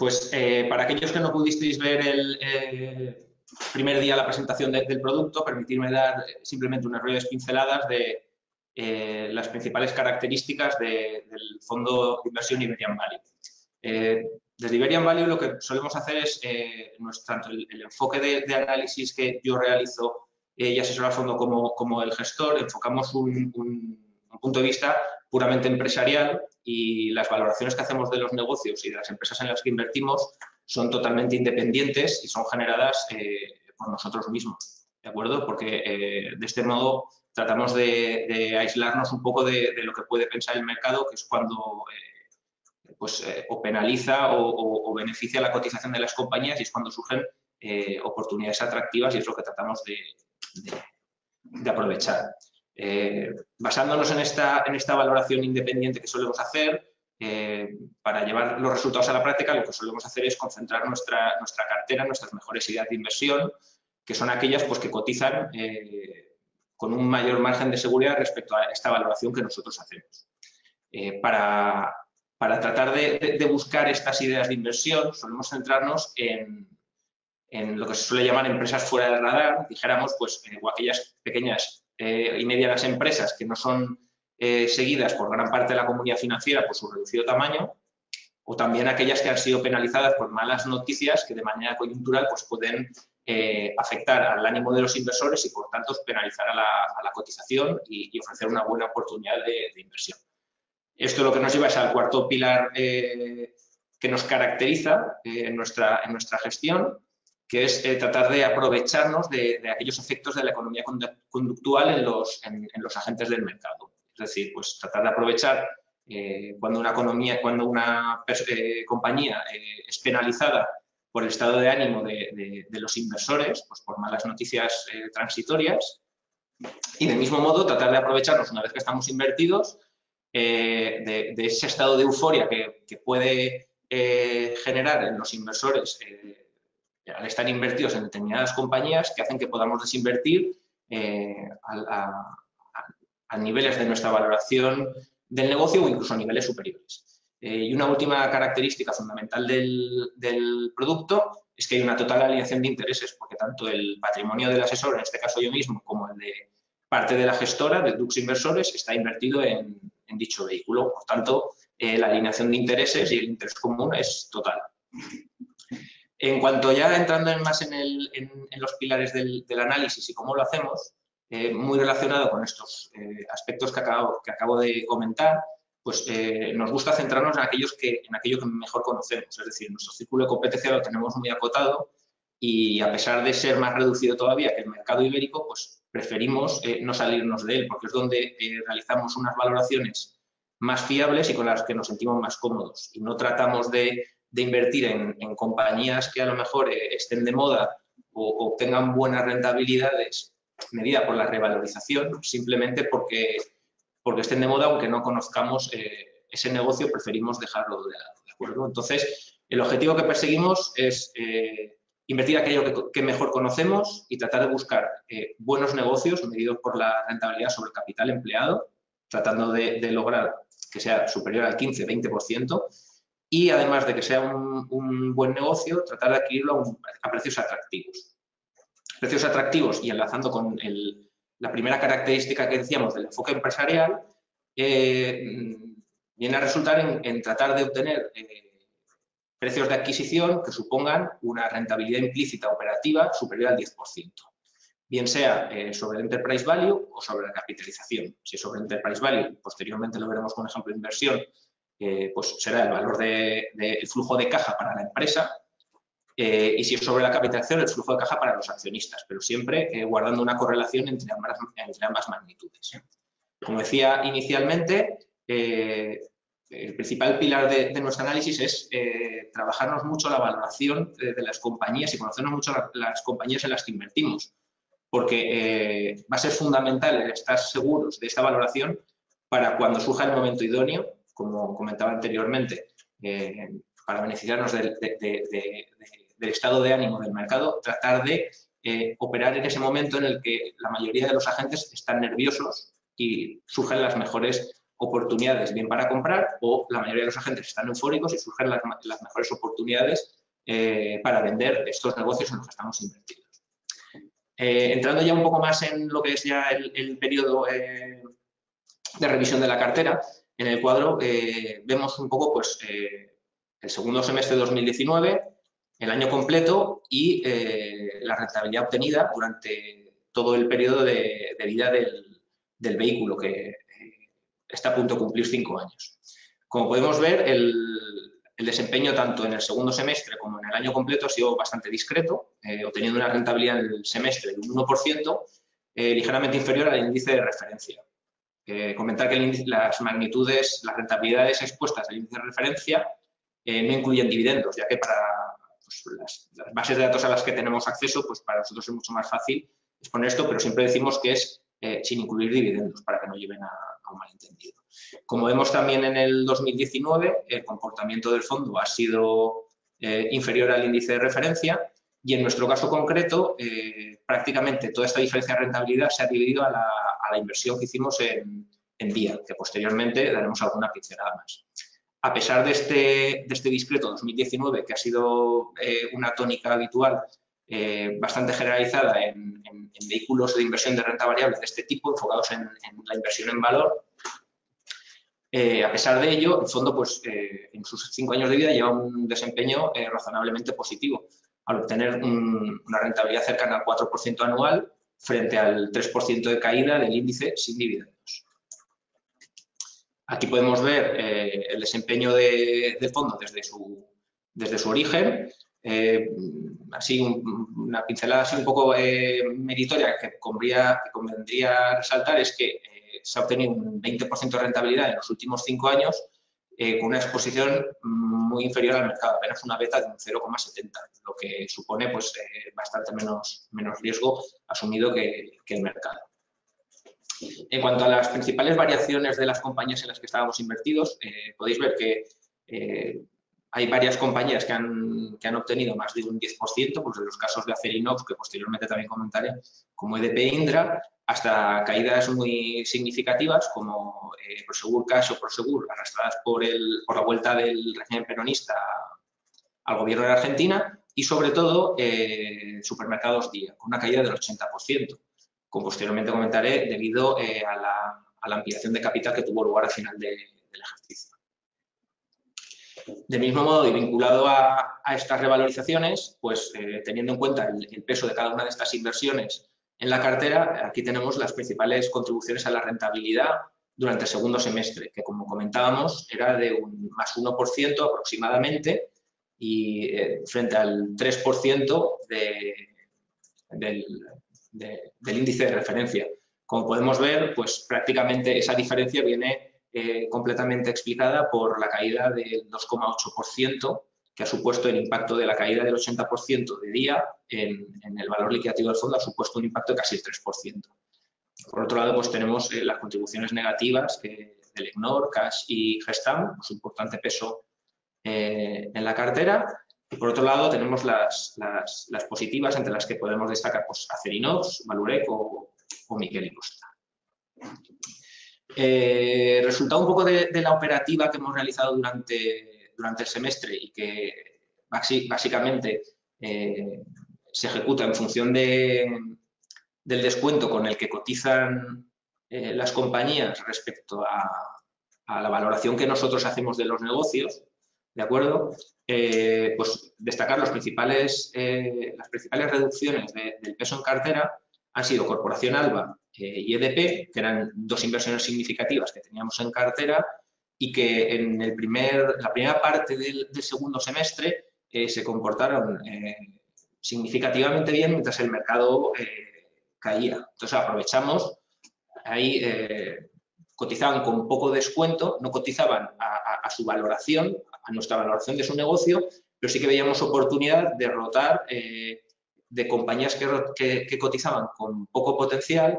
Pues eh, para aquellos que no pudisteis ver el eh, primer día la presentación del producto, permitirme dar simplemente unas breves pinceladas de eh, las principales características del fondo de inversión Iberian Value. desde Iberian Value lo que solemos hacer es, tanto el, enfoque de, análisis que yo realizo y asesoro al fondo como, como el gestor, enfocamos un punto de vista puramente empresarial y las valoraciones que hacemos de los negocios y de las empresas en las que invertimos son totalmente independientes y son generadas eh, por nosotros mismos, ¿de acuerdo? Porque eh, de este modo tratamos de, aislarnos un poco de, lo que puede pensar el mercado, que es cuando eh, pues, o penaliza o, beneficia la cotización de las compañías y es cuando surgen oportunidades atractivas y es lo que tratamos de aprovechar. Eh, basándonos en esta, en esta valoración independiente que solemos hacer, eh, para llevar los resultados a la práctica, lo que solemos hacer es concentrar nuestra, nuestra cartera, nuestras mejores ideas de inversión, que son aquellas pues, que cotizan eh, con un mayor margen de seguridad respecto a esta valoración que nosotros hacemos. para, para, tratar de, buscar estas ideas de inversión, solemos centrarnos en, en, lo que se suele llamar empresas fuera del radar, dijéramos, pues, o aquellas pequeñas eh, y medianas empresas que no son eh, seguidas por gran parte de la comunidad financiera por su reducido tamaño, o también aquellas que han sido penalizadas por malas noticias que de manera coyuntural pues, pueden eh, afectar al ánimo de los inversores y por tanto penalizar a la, cotización y, ofrecer una buena oportunidad de, inversión. Esto lo que nos lleva es al cuarto pilar que nos caracteriza en, nuestra, en nuestra gestión, que es eh, tratar de aprovecharnos de, aquellos efectos de la economía conductual en los, en, los, agentes del mercado. Es decir, pues tratar de aprovechar eh, cuando una economía, cuando una eh, compañía es penalizada por el estado de ánimo de, los inversores, pues por malas noticias transitorias, y del mismo modo tratar de aprovecharnos una vez que estamos invertidos de, ese estado de euforia que, que puede generar en los inversores estar invertidos en determinadas compañías que hacen que podamos desinvertir eh, a, niveles de nuestra valoración del negocio o incluso a niveles superiores. Eh, y una última característica fundamental del, producto es que hay una total alineación de intereses, porque tanto el patrimonio del asesor, en este caso yo mismo, como el de parte de la gestora, de Dux Inversores, está invertido en, dicho vehículo. Por tanto, eh, la alineación de intereses y el interés común es total. En cuanto ya entrando más en, los pilares del, análisis y cómo lo hacemos, eh, muy relacionado con estos eh, aspectos que acabo, de comentar, pues eh, nos gusta centrarnos en, aquellos que, aquello que mejor conocemos, es decir, nuestro círculo de competencia lo tenemos muy acotado y a pesar de ser más reducido todavía que el mercado ibérico, pues preferimos no salirnos de él porque es donde realizamos unas valoraciones más fiables y con las que nos sentimos más cómodos. Y no tratamos de de invertir en, compañías que a lo mejor eh, estén de moda o obtengan buenas rentabilidades medida por la revalorización, simplemente porque, porque estén de moda, aunque no conozcamos eh, ese negocio, preferimos dejarlo de lado. ¿de acuerdo? Entonces, el objetivo que perseguimos es eh, invertir aquello que, mejor conocemos y tratar de buscar buenos negocios medidos por la rentabilidad sobre el capital empleado, tratando de lograr que sea superior al 15-20%, y además de que sea un, buen negocio, tratar de adquirirlo a, precios atractivos. Precios atractivos y enlazando con la primera característica que decíamos del enfoque empresarial, eh, viene a resultar en, tratar de obtener eh, precios de adquisición que supongan una rentabilidad implícita operativa superior al 10%, bien sea eh, sobre el enterprise value o sobre la capitalización. Si es sobre enterprise value, posteriormente lo veremos con ejemplo de inversión, pues será el valor del de, flujo de caja para la empresa eh, y si es sobre la capitalización, el flujo de caja para los accionistas, pero siempre eh, guardando una correlación entre ambas, entre ambas magnitudes. Como decía inicialmente, eh, el principal pilar de, nuestro análisis es trabajarnos mucho la valoración de, las compañías y conocernos mucho las compañías en las que invertimos, porque va a ser fundamental estar seguros de esta valoración para cuando surja el momento idóneo como comentaba anteriormente, eh, para beneficiarnos del, estado de ánimo del mercado, tratar de eh, operar en ese momento en el que la mayoría de los agentes están nerviosos y surgen las mejores oportunidades bien para comprar o la mayoría de los agentes están eufóricos y surgen las, mejores oportunidades eh, para vender estos negocios en los que estamos invertidos. Entrando ya un poco más en lo que es ya el, periodo de revisión de la cartera, en el cuadro vemos un poco pues, el segundo semestre de 2019, el año completo y la rentabilidad obtenida durante todo el periodo de, vida del, del, vehículo, que está a punto de cumplir cinco años. Como podemos ver, el, desempeño tanto en el segundo semestre como en el año completo ha sido bastante discreto, eh, obteniendo una rentabilidad en el semestre de un 1%, eh, ligeramente inferior al índice de referencia. Eh, comentar que las magnitudes, las rentabilidades expuestas al índice de referencia no incluyen dividendos, ya que para pues, las, bases de datos a las que tenemos acceso, pues para nosotros es mucho más fácil exponer esto, pero siempre decimos que es sin incluir dividendos para que no lleven a, malentendido. Como vemos también en el 2019, el comportamiento del fondo ha sido eh, inferior al índice de referencia y en nuestro caso concreto, eh, prácticamente toda esta diferencia de rentabilidad se ha dividido a la, inversión que hicimos en, día, que posteriormente daremos alguna pincelada más. A pesar de este, de este discreto 2019, que ha sido eh, una tónica habitual eh, bastante generalizada en, vehículos de inversión de renta variable de este tipo, enfocados en, la inversión en valor. Eh, a pesar de ello, el fondo pues, eh, en sus cinco años de vida lleva un desempeño razonablemente positivo, al obtener una rentabilidad cercana al 4% anual frente al 3% de caída del índice sin dividendos. Aquí podemos ver el desempeño del fondo desde su, desde su origen, eh, así una pincelada así un poco eh, meritoria que convendría, que convendría, resaltar es que eh, se ha obtenido un 20% de rentabilidad en los últimos cinco años con una exposición muy inferior al mercado, apenas una beta de un 0,70, lo que supone pues, bastante menos, menos riesgo asumido que, que el mercado. En cuanto a las principales variaciones de las compañías en las que estábamos invertidos, podéis ver que hay varias compañías que han, que han, obtenido más de un 10%, pues en los casos de Acerinox, que posteriormente también comentaré, como EDP Indra, hasta caídas muy significativas como eh, Prosegur Cash o Prosegur, arrastradas por, el, por la vuelta del régimen peronista al gobierno de Argentina, y sobre todo eh, supermercados día, con una caída del 80%, como posteriormente comentaré, debido eh, a, la, a, la, ampliación de capital que tuvo lugar al final del ejercicio. De mismo modo y vinculado a, estas revalorizaciones, pues eh, teniendo en cuenta el, peso de cada una de estas inversiones en la cartera, aquí tenemos las principales contribuciones a la rentabilidad durante el segundo semestre, que como comentábamos era de un más 1% aproximadamente y eh, frente al 3% del, del índice de referencia. Como podemos ver, pues prácticamente esa diferencia viene eh, completamente explicada por la caída del 2,8% que ha supuesto el impacto de la caída del 80% de día en, el valor liquidativo del fondo, ha supuesto un impacto de casi el 3%. Por otro lado, pues tenemos eh, las contribuciones negativas del EGNOR, Cash y Gestam, pues, importante peso eh, en la cartera. Y por otro lado, tenemos las, positivas, entre las que podemos destacar pues, Acerinox, Valurec o, o Miquel y Costa. Eh, resultado un poco de, la operativa que hemos realizado durante, durante el semestre y que básicamente eh, se ejecuta en función del descuento con el que cotizan eh, las compañías respecto a, la valoración que nosotros hacemos de los negocios, ¿de acuerdo? pues destacar los principales, las principales reducciones del peso en cartera han sido Corporación Alba y EDP, que eran dos inversiones significativas que teníamos en cartera y que en el primer, la primera parte del, segundo semestre eh, se comportaron eh, significativamente bien mientras el mercado caía. Entonces aprovechamos, ahí cotizaban con poco descuento, no cotizaban a, a, su valoración, a nuestra valoración de su negocio, pero sí que veíamos oportunidad de rotar de compañías que, cotizaban con poco potencial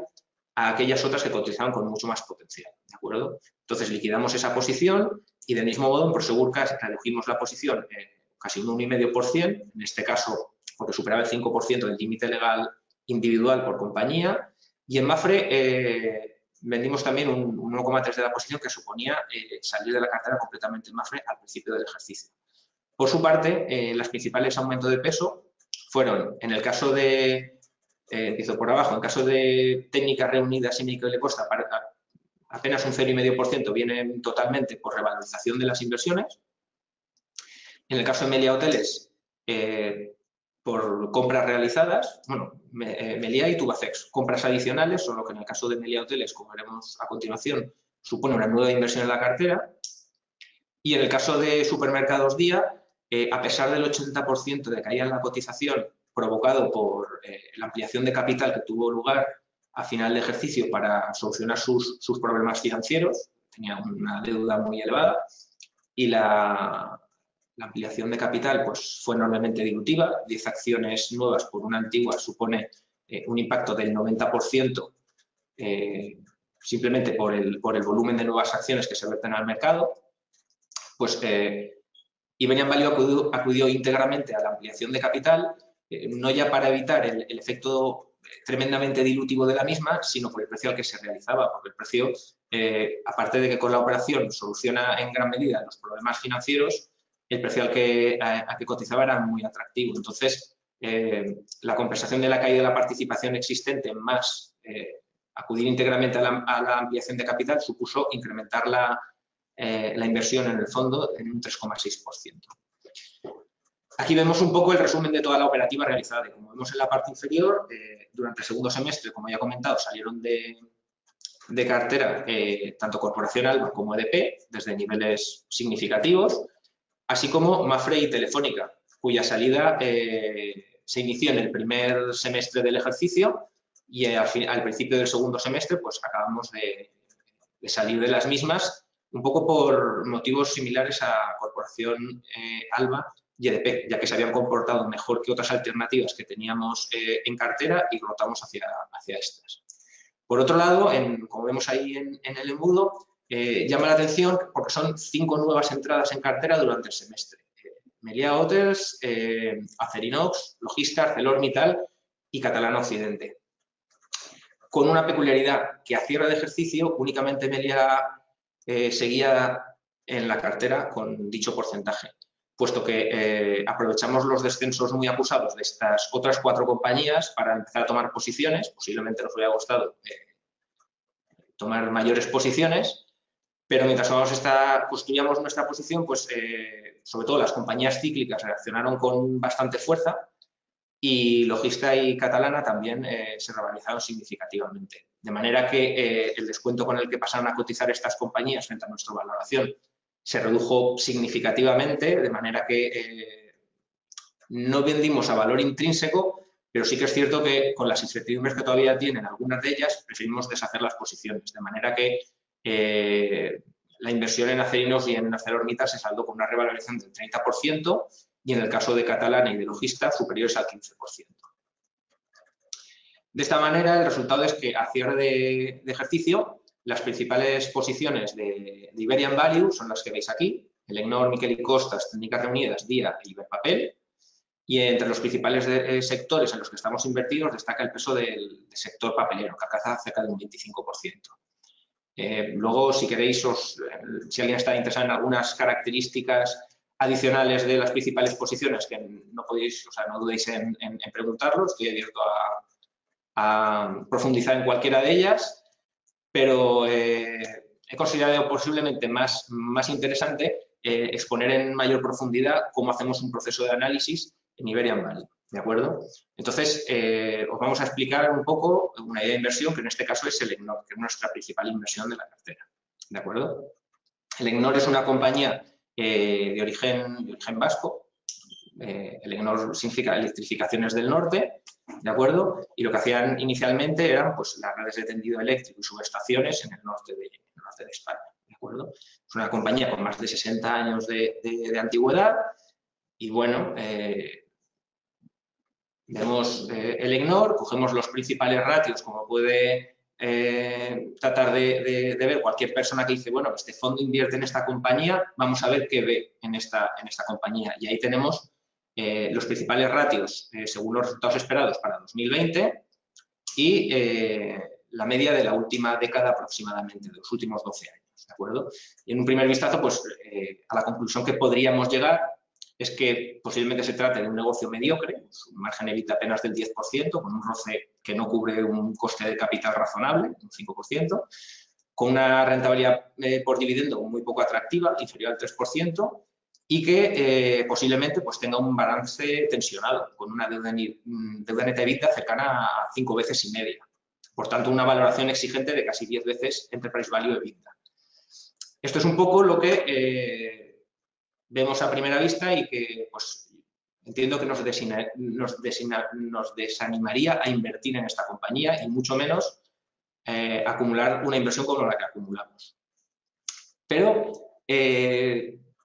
a aquellas otras que cotizaban con mucho más potencial, ¿de acuerdo? Entonces liquidamos esa posición y del mismo modo en Prosegur Cash redujimos la posición casi un 1,5%, en este caso porque superaba el 5% del límite legal individual por compañía y en Mafre eh, vendimos también un, 1,3 de la posición que suponía eh, salir de la cartera completamente en Mafre al principio del ejercicio. Por su parte, eh, las principales aumentos de peso fueron, en el caso de, empiezo por abajo, en caso de técnicas reunidas y Miquel Costa, para, apenas un 0,5% vienen totalmente por revalorización de las inversiones. En el caso de Melia Hoteles, por compras realizadas, bueno, eh, Melia y Tubacex, compras adicionales, solo que en el caso de Melia Hoteles, como veremos a continuación, supone una nueva inversión en la cartera. Y en el caso de Supermercados Día, eh, a pesar del 80% de caída en la cotización provocado por eh, la ampliación de capital que tuvo lugar a final de ejercicio para solucionar sus, sus problemas financieros, tenía una deuda muy elevada, y la, la ampliación de capital pues, fue enormemente dilutiva, 10 acciones nuevas por una antigua supone eh, un impacto del 90% eh, simplemente por el, por el, volumen de nuevas acciones que se verten al mercado, pues eh, Iberian acudió, íntegramente a la ampliación de capital, eh, no ya para evitar el, efecto tremendamente dilutivo de la misma, sino por el precio al que se realizaba, porque el precio, aparte de que con la operación soluciona en gran medida los problemas financieros, el precio al que, a, que cotizaba era muy atractivo. Entonces, eh, la compensación de la caída de la participación existente más eh, acudir íntegramente a la, ampliación de capital supuso incrementar eh, la inversión en el fondo en un 3,6%. Aquí vemos un poco el resumen de toda la operativa realizada. Como vemos en la parte inferior, durante el segundo semestre, como ya he comentado, salieron de, cartera tanto Corporación Alba como EDP desde niveles significativos así como Mafre y Telefónica, cuya salida eh, se inició en el primer semestre del ejercicio y al, principio del segundo semestre pues acabamos de, salir de las mismas, un poco por motivos similares a Corporación eh, Alba y EDP, ya que se habían comportado mejor que otras alternativas que teníamos eh, en cartera y rotamos hacia, hacia estas. Por otro lado, como vemos ahí en el embudo, eh, llama la atención porque son cinco nuevas entradas en cartera durante el semestre. Melia Hotels, eh, Acerinox, Logista, ArcelorMittal y Catalana Occidente. Con una peculiaridad que a cierre de ejercicio únicamente Melia eh, seguía en la cartera con dicho porcentaje, puesto que aprovechamos los descensos muy acusados de estas otras cuatro compañías para empezar a tomar posiciones, posiblemente nos hubiera gustado tomar mayores posiciones, pero mientras construíamos nuestra posición, pues eh, sobre todo las compañías cíclicas reaccionaron con bastante fuerza y Logista y Catalana también eh, se revalorizaron significativamente. De manera que eh, el descuento con el que pasaron a cotizar estas compañías frente a nuestra valoración se redujo significativamente, de manera que no vendimos a valor intrínseco, pero sí que es cierto que con las incertidumbres que todavía tienen algunas de ellas, preferimos deshacer las posiciones, de manera que eh, la inversión en acerinos y en ArcelorMittal se saldó con una revalorización del 30% y en el caso de Catalana y de Logista superiores al 15%. De esta manera, el resultado es que a cierre de, ejercicio, las principales posiciones de, Iberian Value son las que veis aquí, el EGNOR, Miquel y Costas, Técnicas Reunidas, Día y Iberpapel, y entre los principales eh, sectores en los que estamos invertidos destaca el peso del, del sector papelero, que alcanza cerca de un 25%. Eh, luego, si queréis, si alguien está interesado en algunas características adicionales de las principales posiciones, que no podéis, o sea, no dudéis en, preguntarlo, estoy abierto a, profundizar en cualquiera de ellas, pero eh, he considerado posiblemente más, más interesante eh, exponer en mayor profundidad cómo hacemos un proceso de análisis en Iberian Valley. ¿De acuerdo? Entonces, eh, os vamos a explicar un poco una idea de inversión, que en este caso es el EGNOR, que es nuestra principal inversión de la cartera. ¿De acuerdo? El EGNOR es una compañía de, origen, de origen vasco. Eh, el EGNOR significa Electrificaciones del Norte, ¿de acuerdo? Y lo que hacían inicialmente eran pues, las redes de tendido eléctrico y subestaciones en el norte de, de España, ¿de acuerdo? Es una compañía con más de 60 años de, de antigüedad y, bueno, Vemos eh, el EGNOR, cogemos los principales ratios, como puede eh, tratar de, ver cualquier persona que dice, bueno, este fondo invierte en esta compañía, vamos a ver qué ve en esta, en esta compañía. Y ahí tenemos eh, los principales ratios según los resultados esperados para 2020 y la media de la última década aproximadamente, de los últimos 12 años, ¿de acuerdo? Y en un primer vistazo, pues, eh, a la conclusión que podríamos llegar es que posiblemente se trate de un negocio mediocre, pues, un margen evita apenas del 10%, con un roce que no cubre un coste de capital razonable, un 5%, con una rentabilidad eh, por dividendo muy poco atractiva, inferior al 3%, y que eh, posiblemente pues, tenga un balance tensionado, con una deuda, mm, deuda neta EBITDA cercana a cinco veces y media. Por tanto, una valoración exigente de casi 10 veces Enterprise Value EBITDA. Esto es un poco lo que eh, vemos a primera vista y que pues, entiendo que nos, desanimaría a invertir en esta compañía y mucho menos eh, acumular una inversión como la que acumulamos. Pero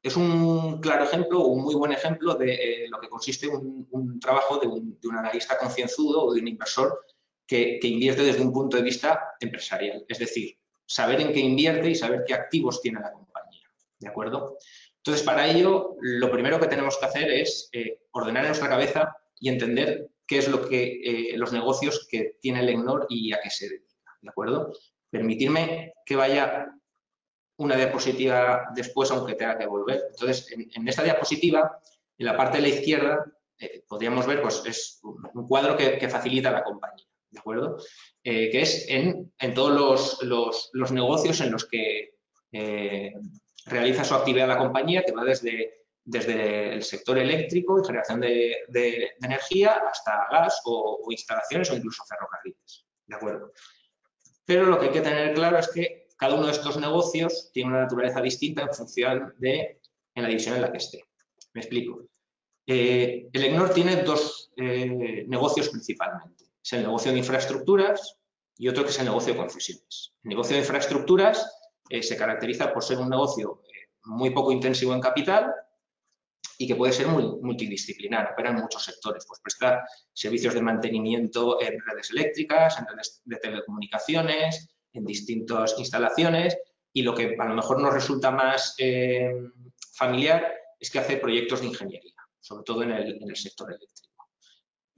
es un claro ejemplo, un muy buen ejemplo de eh, lo que consiste un, trabajo de un, analista concienzudo o de un inversor que, invierte desde un punto de vista empresarial. Es decir, saber en qué invierte y saber qué activos tiene la compañía. ¿De acuerdo? Entonces, para ello, lo primero que tenemos que hacer es eh, ordenar en nuestra cabeza y entender qué es lo que eh, los negocios que tiene el EGNOR y a qué se dedica. ¿De acuerdo? Permitirme que vaya una diapositiva después, aunque tenga que volver. Entonces, en, esta diapositiva, en la parte de la izquierda, eh, podríamos ver, pues es un cuadro que, facilita la compañía, ¿de acuerdo? Eh, que es en, todos los, negocios en los que eh, realiza su actividad la compañía, que va desde, desde el sector eléctrico y generación de, energía hasta gas o, o instalaciones o incluso ferrocarriles, ¿de acuerdo? Pero lo que hay que tener claro es que cada uno de estos negocios tiene una naturaleza distinta en función de en la división en la que esté. Me explico. Eh, el EGNOR tiene dos eh, negocios principalmente. Es el negocio de infraestructuras y otro que es el negocio de concesiones. El negocio de infraestructuras eh, se caracteriza por ser un negocio muy poco intensivo en capital y que puede ser muy multidisciplinar, opera en muchos sectores, pues presta servicios de mantenimiento en redes eléctricas, en redes de telecomunicaciones, en distintas instalaciones y lo que a lo mejor nos resulta más eh, familiar es que hace proyectos de ingeniería, sobre todo en el, sector eléctrico.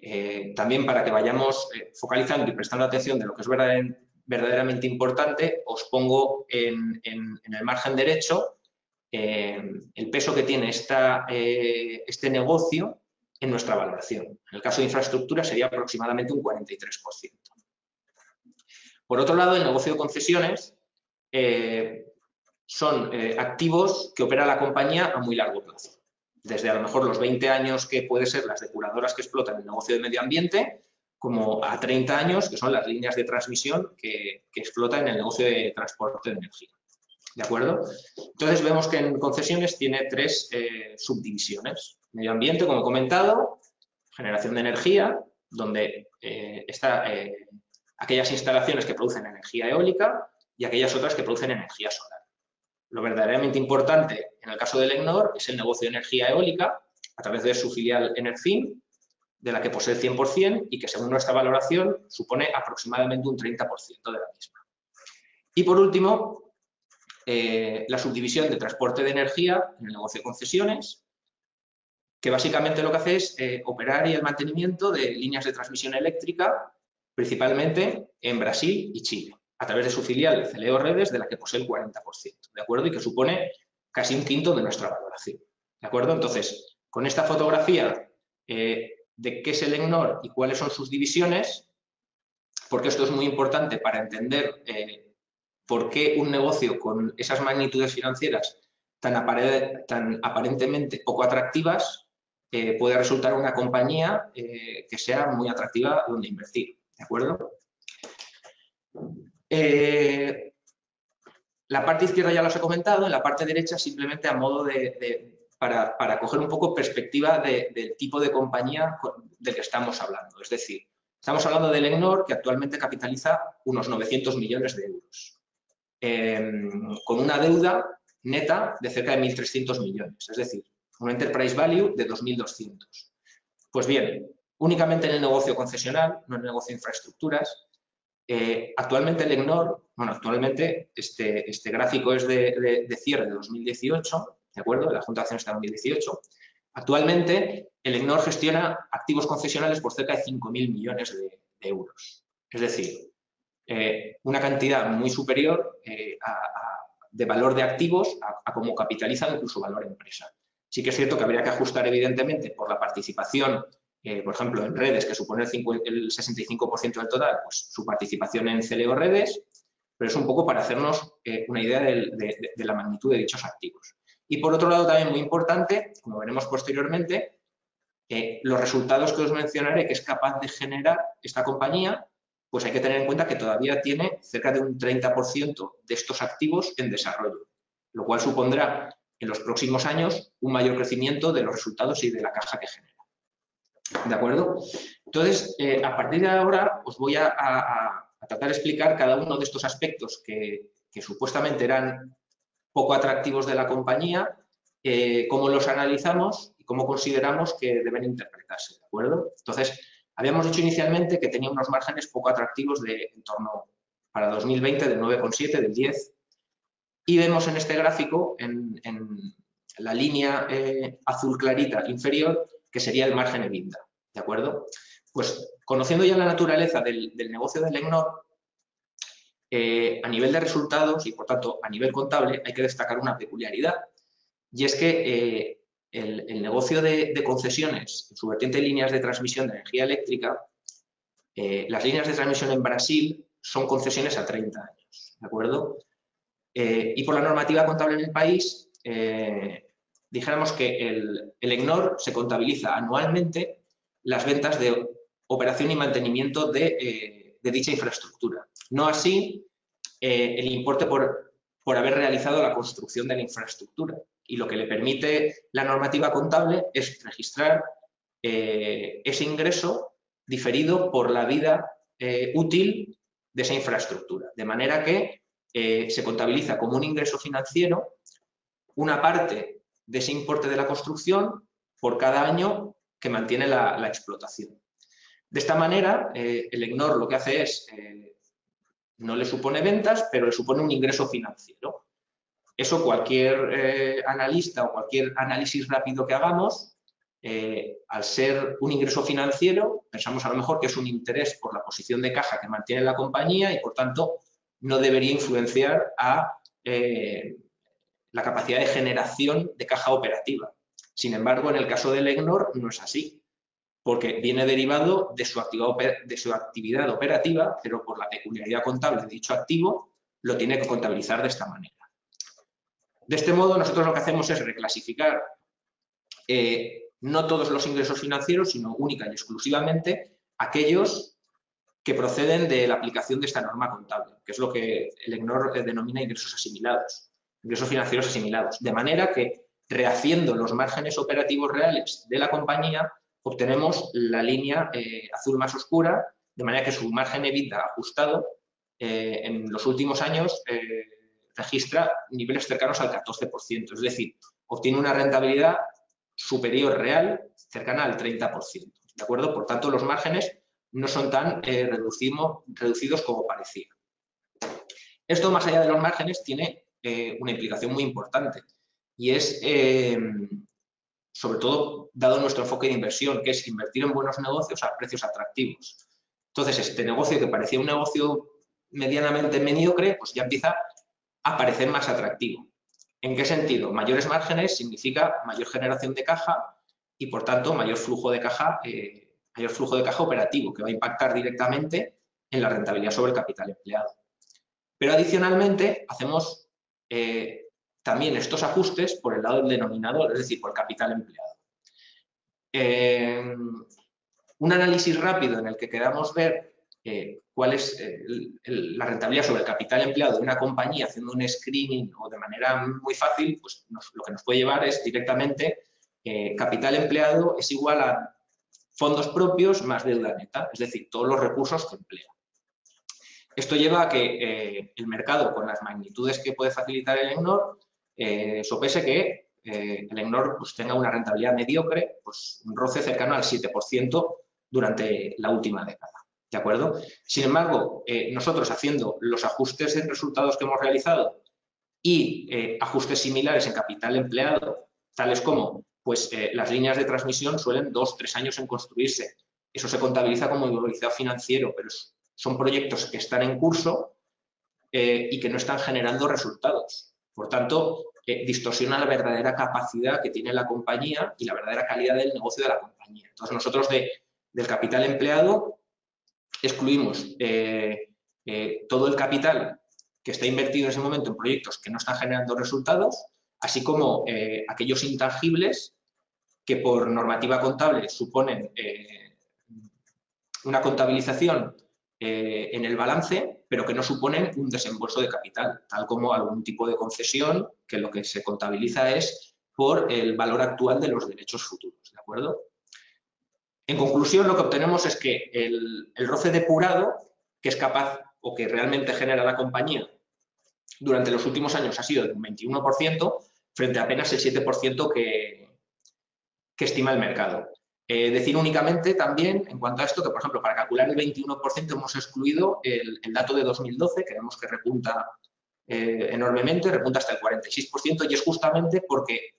Eh, también para que vayamos eh, focalizando y prestando atención de lo que es verdaderamente, importante, os pongo en, el margen derecho el peso que tiene este negocio en nuestra valoración. En el caso de infraestructura sería aproximadamente un 43%. Por otro lado, el negocio de concesiones eh, son eh, activos que opera la compañía a muy largo plazo. Desde a lo mejor los 20 años que puede ser las depuradoras que explotan el negocio de medio ambiente, como a 30 años, que son las líneas de transmisión que, explotan en el negocio de transporte de energía. ¿De acuerdo? Entonces vemos que en concesiones tiene tres eh, subdivisiones. Medio ambiente, como he comentado, generación de energía, donde está aquellas instalaciones que producen energía eólica y aquellas otras que producen energía solar. Lo verdaderamente importante en el caso del EGNOR es el negocio de energía eólica a través de su filial Enerfin, de la que posee el 100% y que según nuestra valoración supone aproximadamente un 30% de la misma. Y por último, eh, la subdivisión de transporte de energía en el negocio de concesiones, que básicamente lo que hace es eh, operar y el mantenimiento de líneas de transmisión eléctrica principalmente en Brasil y Chile, a través de su filial Celeo Redes, de la que posee el 40%, ¿de acuerdo? Y que supone casi un quinto de nuestra valoración, ¿de acuerdo? Entonces, con esta fotografía eh, de qué es el EGNOR y cuáles son sus divisiones, porque esto es muy importante para entender eh, por qué un negocio con esas magnitudes financieras tan, aparentemente poco atractivas eh, puede resultar una compañía que sea muy atractiva donde invertir. ¿De acuerdo? Eh, la parte izquierda ya los he comentado, en la parte derecha simplemente a modo de, para, coger un poco perspectiva del tipo de compañía del que estamos hablando. Es decir, estamos hablando del EGNOR que actualmente capitaliza unos 900 millones de euros, em, con una deuda neta de cerca de 1.300 millones, es decir, un enterprise value de 2.200. Pues bien, únicamente en el negocio concesional, no en el negocio de infraestructuras. Eh, actualmente el EGNOR, bueno, actualmente este, este gráfico es de, cierre de 2018, ¿de acuerdo? la Junta de Acciones de 2018. Actualmente el EGNOR gestiona activos concesionales por cerca de 5.000 millones de, euros. Es decir, una cantidad muy superior de valor de activos a, a cómo capitalizan incluso valor empresa. Sí que es cierto que habría que ajustar, evidentemente, por la participación, por ejemplo, en redes, que supone el, 65% del total, pues su participación en Celeo Redes, pero es un poco para hacernos eh, una idea de, la magnitud de dichos activos. Y por otro lado, también muy importante, como veremos posteriormente, los resultados que os mencionaré que es capaz de generar esta compañía, pues hay que tener en cuenta que todavía tiene cerca de un 30% de estos activos en desarrollo, lo cual supondrá en los próximos años un mayor crecimiento de los resultados y de la caja que genera. ¿De acuerdo? Entonces, eh, a partir de ahora os voy a, tratar de explicar cada uno de estos aspectos que, supuestamente eran poco atractivos de la compañía, eh, cómo los analizamos y cómo consideramos que deben interpretarse. ¿De acuerdo? Entonces, habíamos dicho inicialmente que tenía unos márgenes poco atractivos de en torno para 2020 del 9,7, del 10, y vemos en este gráfico, en, la línea eh, azul clarita inferior, que sería el margen EBITDA, ¿de acuerdo? Pues conociendo ya la naturaleza del, negocio del EGNOR, eh, a nivel de resultados y por tanto a nivel contable hay que destacar una peculiaridad y es que eh, el, negocio de, concesiones en su vertiente de líneas de transmisión de energía eléctrica, las líneas de transmisión en Brasil son concesiones a 30 años, ¿de acuerdo? Eh, y por la normativa contable en el país, eh, dijéramos que el, el EGNOR se contabiliza anualmente las ventas de operación y mantenimiento de, eh, dicha infraestructura. No así el importe por, por haber realizado la construcción de la infraestructura. Y lo que le permite la normativa contable es registrar ese ingreso diferido por la vida útil de esa infraestructura. De manera que eh, se contabiliza como un ingreso financiero una parte de ese importe de la construcción por cada año que mantiene la, explotación. De esta manera, eh, el EGNOR lo que hace es, eh, no le supone ventas, pero le supone un ingreso financiero. Eso cualquier analista o cualquier análisis rápido que hagamos, al ser un ingreso financiero, pensamos a lo mejor que es un interés por la posición de caja que mantiene la compañía y, por tanto, no debería influenciar a eh, la capacidad de generación de caja operativa. Sin embargo, en el caso del EGNOR no es así, porque viene derivado de su, actividad operativa, pero por la peculiaridad contable de dicho activo, lo tiene que contabilizar de esta manera. De este modo, nosotros lo que hacemos es reclasificar eh, no todos los ingresos financieros, sino única y exclusivamente aquellos que proceden de la aplicación de esta norma contable, que es lo que el EGNOR eh, denomina ingresos asimilados, ingresos financieros asimilados. De manera que, rehaciendo los márgenes operativos reales de la compañía, obtenemos la línea eh, azul más oscura, de manera que su margen EBITDA ajustado eh, en los últimos años registra niveles cercanos al 14%, es decir, obtiene una rentabilidad superior real cercana al 30%. ¿De acuerdo? Por tanto, los márgenes no son tan eh, reducidos como parecía. Esto, más allá de los márgenes, tiene eh, una implicación muy importante y es, eh, sobre todo, dado nuestro enfoque de inversión, que es invertir en buenos negocios a precios atractivos. Entonces, este negocio que parecía un negocio medianamente mediocre, pues ya empieza a parecer más atractivo. ¿En qué sentido? Mayores márgenes significa mayor generación de caja y, por tanto, mayor flujo de caja mayor flujo de caja operativo, que va a impactar directamente en la rentabilidad sobre el capital empleado. Pero adicionalmente hacemos eh, también estos ajustes por el lado del denominador, es decir, por capital empleado. Eh, un análisis rápido en el que queramos ver eh, cuál es la rentabilidad sobre el capital empleado de una compañía haciendo un screening o de manera muy fácil, pues lo que nos puede llevar es directamente capital empleado es igual a fondos propios más deuda neta, es decir, todos los recursos que emplea. Esto lleva a que eh, el mercado, con las magnitudes que puede facilitar el EGNOR, eh, sopese que eh, el EGNOR pues, tenga una rentabilidad mediocre, pues un roce cercano al 7% durante la última década. ¿De acuerdo? Sin embargo, nosotros haciendo los ajustes en resultados que hemos realizado y ajustes similares en capital empleado, tales como pues eh, las líneas de transmisión suelen dos, tres años en construirse. Eso se contabiliza como inmovilizado financiero, pero es son proyectos que están en curso eh, y que no están generando resultados. Por tanto, eh, distorsiona la verdadera capacidad que tiene la compañía y la verdadera calidad del negocio de la compañía. Entonces, nosotros del capital empleado excluimos eh, todo el capital que está invertido en ese momento en proyectos que no están generando resultados, así como aquellos intangibles que por normativa contable suponen una contabilización eh, en el balance, pero que no suponen un desembolso de capital, tal como algún tipo de concesión que lo que se contabiliza es por el valor actual de los derechos futuros, ¿de acuerdo? En conclusión, lo que obtenemos es que el, roce depurado, que es capaz o que realmente genera la compañía durante los últimos años ha sido de un 21% frente a apenas el 7% que, que estima el mercado. Eh, decir únicamente también, en cuanto a esto, que por ejemplo, para calcular el 21% hemos excluido el, dato de 2012, que vemos que repunta eh, enormemente, repunta hasta el 46%, y es justamente porque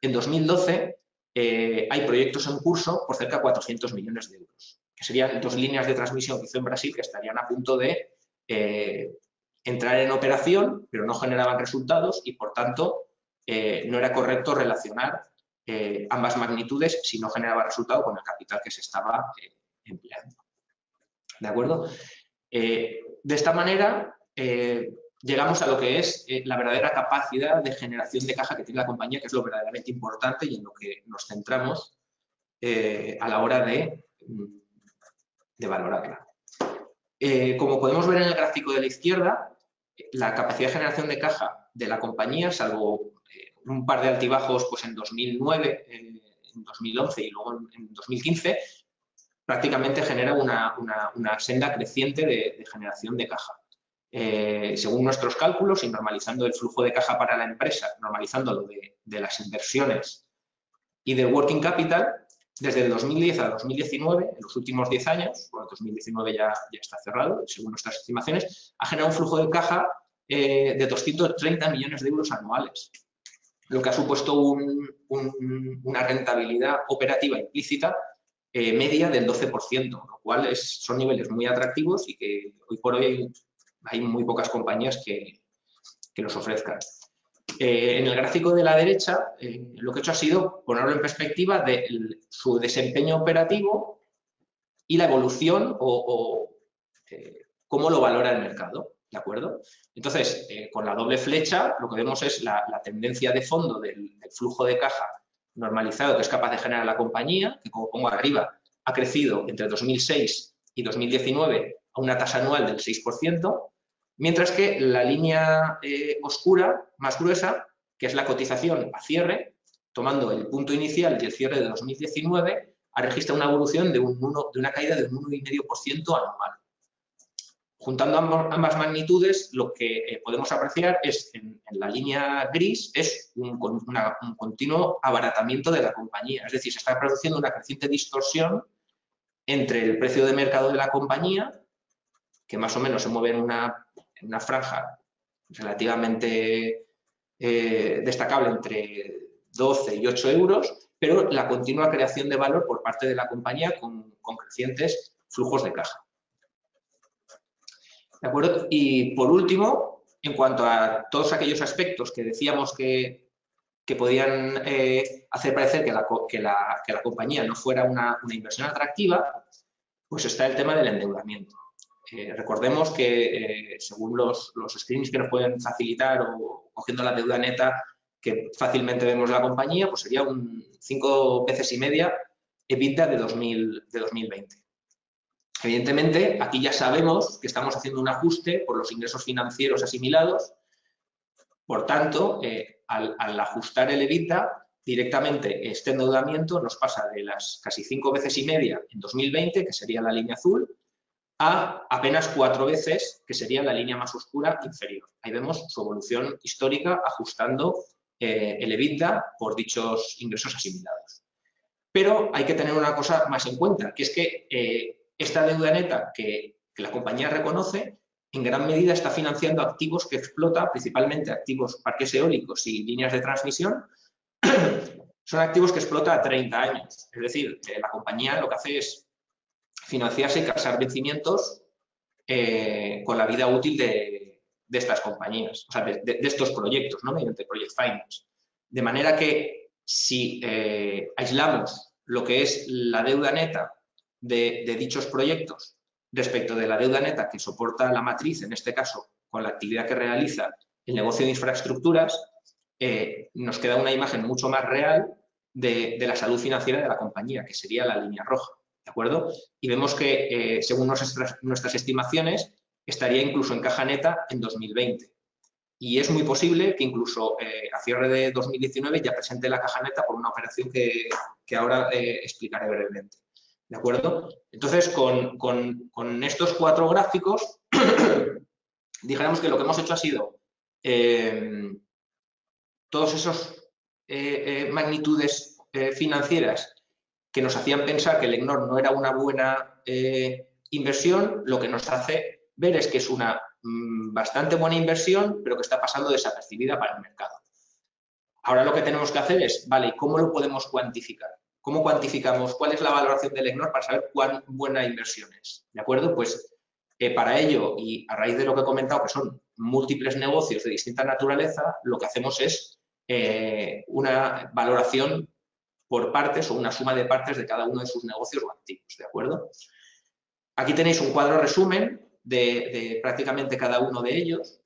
en 2012 eh, hay proyectos en curso por cerca de 400 millones de euros, que serían dos líneas de transmisión que hizo en Brasil que estarían a punto de entrar en operación, pero no generaban resultados y, por tanto, no era correcto relacionar eh, ambas magnitudes si no generaba resultado con el capital que se estaba eh, empleando. ¿De acuerdo? Eh, de esta manera, llegamos a lo que es la verdadera capacidad de generación de caja que tiene la compañía, que es lo verdaderamente importante y en lo que nos centramos a la hora de, de valorarla. como podemos ver en el gráfico de la izquierda, la capacidad de generación de caja de la compañía, salvo un par de altibajos pues en 2009, en, 2011 y luego en, 2015, prácticamente genera una, senda creciente de, generación de caja. Eh, según nuestros cálculos y normalizando el flujo de caja para la empresa, normalizándolo de, de las inversiones y del working capital, desde el 2010 a 2019, en los últimos 10 años, bueno, 2019 ya, ya está cerrado, según nuestras estimaciones, ha generado un flujo de caja eh, de 230 millones de euros anuales lo que ha supuesto una rentabilidad operativa implícita eh, media del 12%, lo cual son niveles muy atractivos y que hoy por hoy hay muy pocas compañías que, los ofrezcan. Eh, en el gráfico de la derecha, eh, lo que he hecho ha sido ponerlo en perspectiva de su desempeño operativo y la evolución o cómo lo valora el mercado. ¿De acuerdo? Entonces, eh, con la doble flecha, lo que vemos es la, tendencia de fondo del, flujo de caja normalizado que es capaz de generar la compañía, que como pongo arriba, ha crecido entre 2006 y 2019 a una tasa anual del 6%, mientras que la línea eh, oscura, más gruesa, que es la cotización a cierre, tomando el punto inicial y el cierre de 2019, ha registrado una evolución de, un de una caída de un 1,5% anual. Juntando ambas magnitudes, lo que eh, podemos apreciar es, en, la línea gris, es un, continuo abaratamiento de la compañía. Es decir, se está produciendo una creciente distorsión entre el precio de mercado de la compañía, que más o menos se mueve en una, franja relativamente eh, destacable entre 12 y 8 euros, pero la continua creación de valor por parte de la compañía con crecientes flujos de caja. Y por último, en cuanto a todos aquellos aspectos que decíamos que, podían eh, hacer parecer que la, compañía no fuera una, inversión atractiva, pues está el tema del endeudamiento. Eh, recordemos que eh, según los, los screens que nos pueden facilitar o cogiendo la deuda neta que fácilmente vemos la compañía, pues sería un cinco veces y media EBITDA de, 2000, de 2020. Evidentemente, aquí ya sabemos que estamos haciendo un ajuste por los ingresos financieros asimilados. Por tanto, eh, al, ajustar el EBITDA, directamente este endeudamiento nos pasa de las casi cinco veces y media en 2020, que sería la línea azul, a apenas cuatro veces, que sería la línea más oscura inferior. Ahí vemos su evolución histórica ajustando eh, el EBITDA por dichos ingresos asimilados. Pero hay que tener una cosa más en cuenta, que es que eh, esta deuda neta que, la compañía reconoce en gran medida está financiando activos que explota, principalmente activos parques eólicos y líneas de transmisión, son activos que explota a 30 años. Es decir, la compañía lo que hace es financiarse y casar vencimientos eh, con la vida útil de, estas compañías, o sea, de, estos proyectos, ¿no? mediante Project Finance. De manera que si eh, aislamos lo que es la deuda neta de, dichos proyectos respecto de la deuda neta que soporta la matriz, en este caso, con la actividad que realiza el negocio de infraestructuras, eh, nos queda una imagen mucho más real de, la salud financiera de la compañía, que sería la línea roja, ¿de acuerdo? Y vemos que, eh, según nuestras, estimaciones, estaría incluso en caja neta en 2020. Y es muy posible que incluso eh, a cierre de 2019 ya presente la caja neta por una operación que, ahora explicaré brevemente. ¿De acuerdo? Entonces, con, con estos cuatro gráficos, dijéramos que lo que hemos hecho ha sido eh, todos esos eh, eh, magnitudes financieras que nos hacían pensar que el EGNOR no era una buena inversión, lo que nos hace ver es que es una mm, bastante buena inversión, pero que está pasando desapercibida para el mercado. Ahora lo que tenemos que hacer es, vale, ¿cómo lo podemos cuantificar? ¿Cómo cuantificamos cuál es la valoración del EGNOR para saber cuán buena inversión es? ¿De acuerdo? Pues para ello, y a raíz de lo que he comentado, que son múltiples negocios de distinta naturaleza, lo que hacemos es eh, una valoración por partes o una suma de partes de cada uno de sus negocios o activos, ¿de acuerdo? Aquí tenéis un cuadro resumen de, prácticamente cada uno de ellos,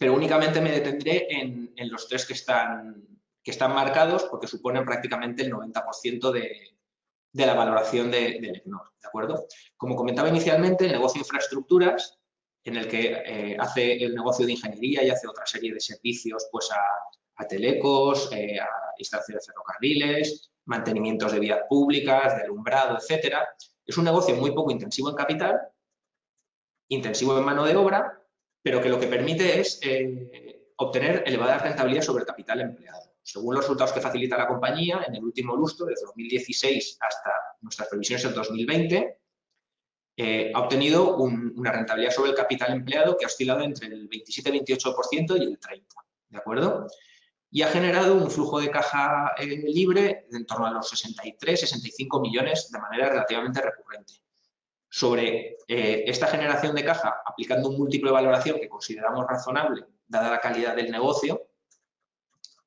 pero únicamente me detendré en, los tres que están, que están marcados porque suponen prácticamente el 90% de, de la valoración de, del EGNOR, ¿de acuerdo? Como comentaba inicialmente, el negocio de infraestructuras, en el que eh, hace el negocio de ingeniería y hace otra serie de servicios pues a, telecos, eh, a instalaciones de ferrocarriles, mantenimientos de vías públicas, de alumbrado, etcétera. Es un negocio muy poco intensivo en capital, intensivo en mano de obra, pero que lo que permite es eh, obtener elevada rentabilidad sobre el capital empleado según los resultados que facilita la compañía, en el último lustro, desde 2016 hasta nuestras previsiones en 2020, eh, ha obtenido una rentabilidad sobre el capital empleado que ha oscilado entre el 27-28% y el 30%, ¿de acuerdo? Y ha generado un flujo de caja eh, libre de en torno a los 63-65 millones de manera relativamente recurrente. Sobre eh, esta generación de caja, aplicando un múltiplo de valoración que consideramos razonable, dada la calidad del negocio,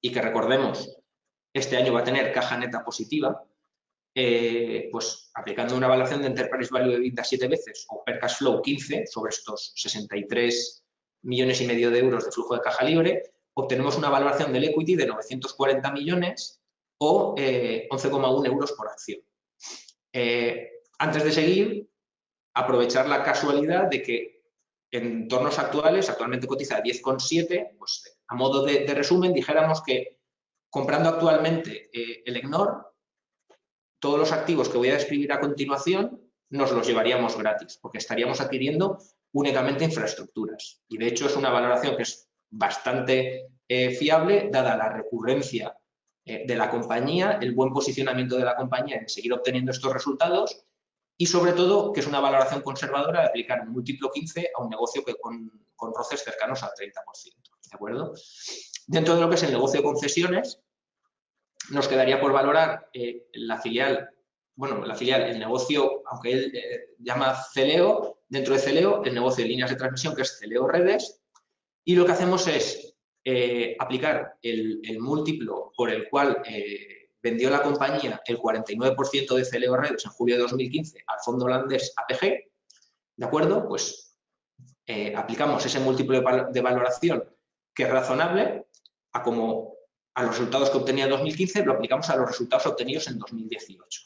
y que recordemos, este año va a tener caja neta positiva, eh, pues aplicando una evaluación de Enterprise Value de vida 7 veces o per cash flow 15 sobre estos 63 millones y medio de euros de flujo de caja libre, obtenemos una valoración del equity de 940 millones o 11,1 eh, euros por acción. Eh, antes de seguir, aprovechar la casualidad de que entornos actuales, actualmente cotiza 10,7, pues a modo de, resumen, dijéramos que comprando actualmente eh, el EGNOR, todos los activos que voy a describir a continuación nos los llevaríamos gratis, porque estaríamos adquiriendo únicamente infraestructuras. Y de hecho es una valoración que es bastante eh, fiable, dada la recurrencia eh, de la compañía, el buen posicionamiento de la compañía en seguir obteniendo estos resultados y sobre todo que es una valoración conservadora de aplicar un múltiplo 15 a un negocio que con, con roces cercanos al 30%. ¿De acuerdo? Dentro de lo que es el negocio de concesiones, nos quedaría por valorar eh, la filial, bueno, la filial, el negocio, aunque él eh, llama Celeo, dentro de Celeo, el negocio de líneas de transmisión, que es Celeo Redes, y lo que hacemos es eh, aplicar el, el, múltiplo por el cual vendió la compañía el 49% de Celeo Redes en julio de 2015 al fondo holandés APG, ¿de acuerdo? Pues aplicamos ese múltiplo de valoración que es razonable a como a los resultados que obtenía en 2015 lo aplicamos a los resultados obtenidos en 2018.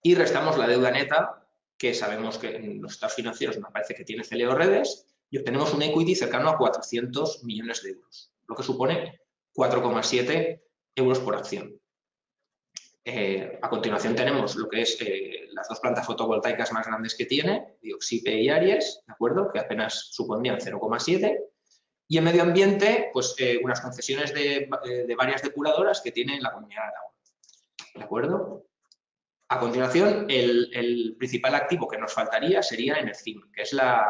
Y restamos la deuda neta, que sabemos que en los estados financieros me parece que tiene Celeo Redes, y obtenemos un equity cercano a 400 millones de euros, lo que supone 4,7 euros por acción. Eh, a continuación tenemos lo que es eh, las dos plantas fotovoltaicas más grandes que tiene, Dioxipe y Aries, ¿de acuerdo? Que apenas supondrían 0,7 y en medio ambiente, pues eh, unas concesiones de, varias depuradoras que tiene la comunidad de Aragón. ¿De acuerdo? A continuación, el, principal activo que nos faltaría sería Enercim, que es la,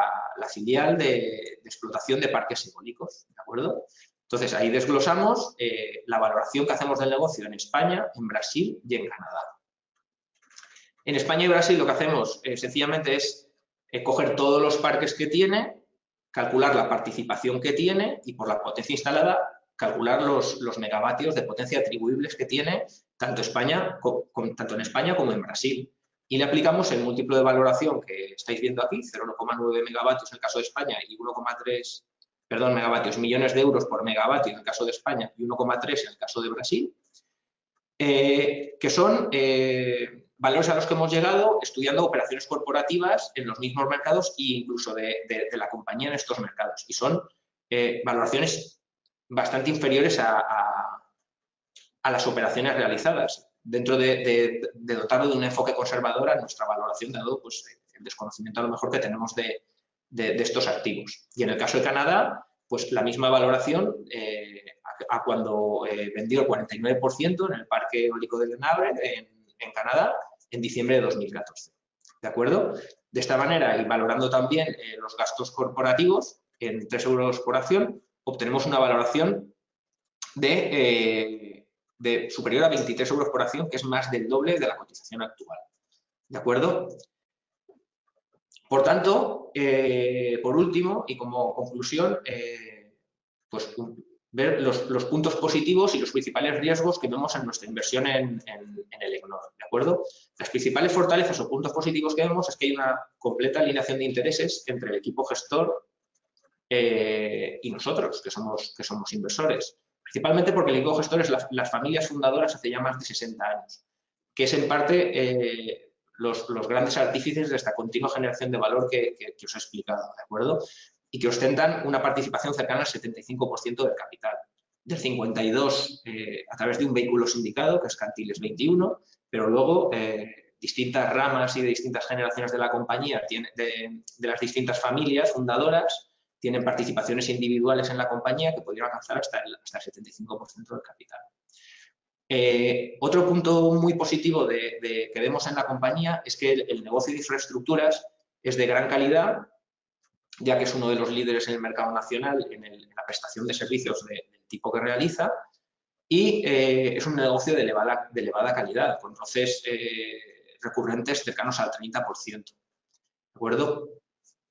filial de, explotación de parques eólicos. ¿De acuerdo? Entonces, ahí desglosamos eh, la valoración que hacemos del negocio en España, en Brasil y en Canadá. En España y Brasil lo que hacemos sencillamente es eh, coger todos los parques que tiene, calcular la participación que tiene y por la potencia instalada calcular los, los megavatios de potencia atribuibles que tiene tanto, España, tanto en España como en Brasil. Y le aplicamos el múltiplo de valoración que estáis viendo aquí, 0,9 megavatios en el caso de España y 1,3 perdón, megavatios, millones de euros por megavatio en el caso de España y 1,3 en el caso de Brasil, eh, que son eh, valores a los que hemos llegado estudiando operaciones corporativas en los mismos mercados e incluso de, la compañía en estos mercados. Y son eh, valoraciones bastante inferiores a, las operaciones realizadas. Dentro de, dotarlo de un enfoque conservador a nuestra valoración, dado pues, el desconocimiento a lo mejor que tenemos de, estos activos. Y en el caso de Canadá, pues la misma valoración eh, a, cuando eh, vendió el 49% en el parque eólico de Lenabre, en, Canadá, en diciembre de 2014. ¿De acuerdo? De esta manera, y valorando también eh, los gastos corporativos en 3 euros por acción, obtenemos una valoración de, de, superior a 23 euros por acción, que es más del doble de la cotización actual. ¿De acuerdo? Por tanto, eh, por último y como conclusión, eh, pues ver los, puntos positivos y los principales riesgos que vemos en nuestra inversión en, el EGNOR, ¿de acuerdo? Las principales fortalezas o puntos positivos que vemos es que hay una completa alineación de intereses entre el equipo gestor eh, y nosotros, que somos, que somos inversores. Principalmente porque el equipo gestor es las familias fundadoras hace ya más de 60 años, que es en parte los, grandes artífices de esta continua generación de valor que, os he explicado, ¿de acuerdo? Y que ostentan una participación cercana al 75% del capital. Del 52% eh, a través de un vehículo sindicado, que es Cantiles 21, pero luego eh, distintas ramas y de distintas generaciones de la compañía, de, de las distintas familias fundadoras, tienen participaciones individuales en la compañía que podrían alcanzar hasta el, hasta el 75% del capital. Eh, otro punto muy positivo de, que vemos en la compañía es que el, negocio de infraestructuras es de gran calidad, ya que es uno de los líderes en el mercado nacional en, la prestación de servicios del tipo que realiza y eh, es un negocio de elevada, de elevada calidad, con roces eh, recurrentes cercanos al 30%. ¿De acuerdo?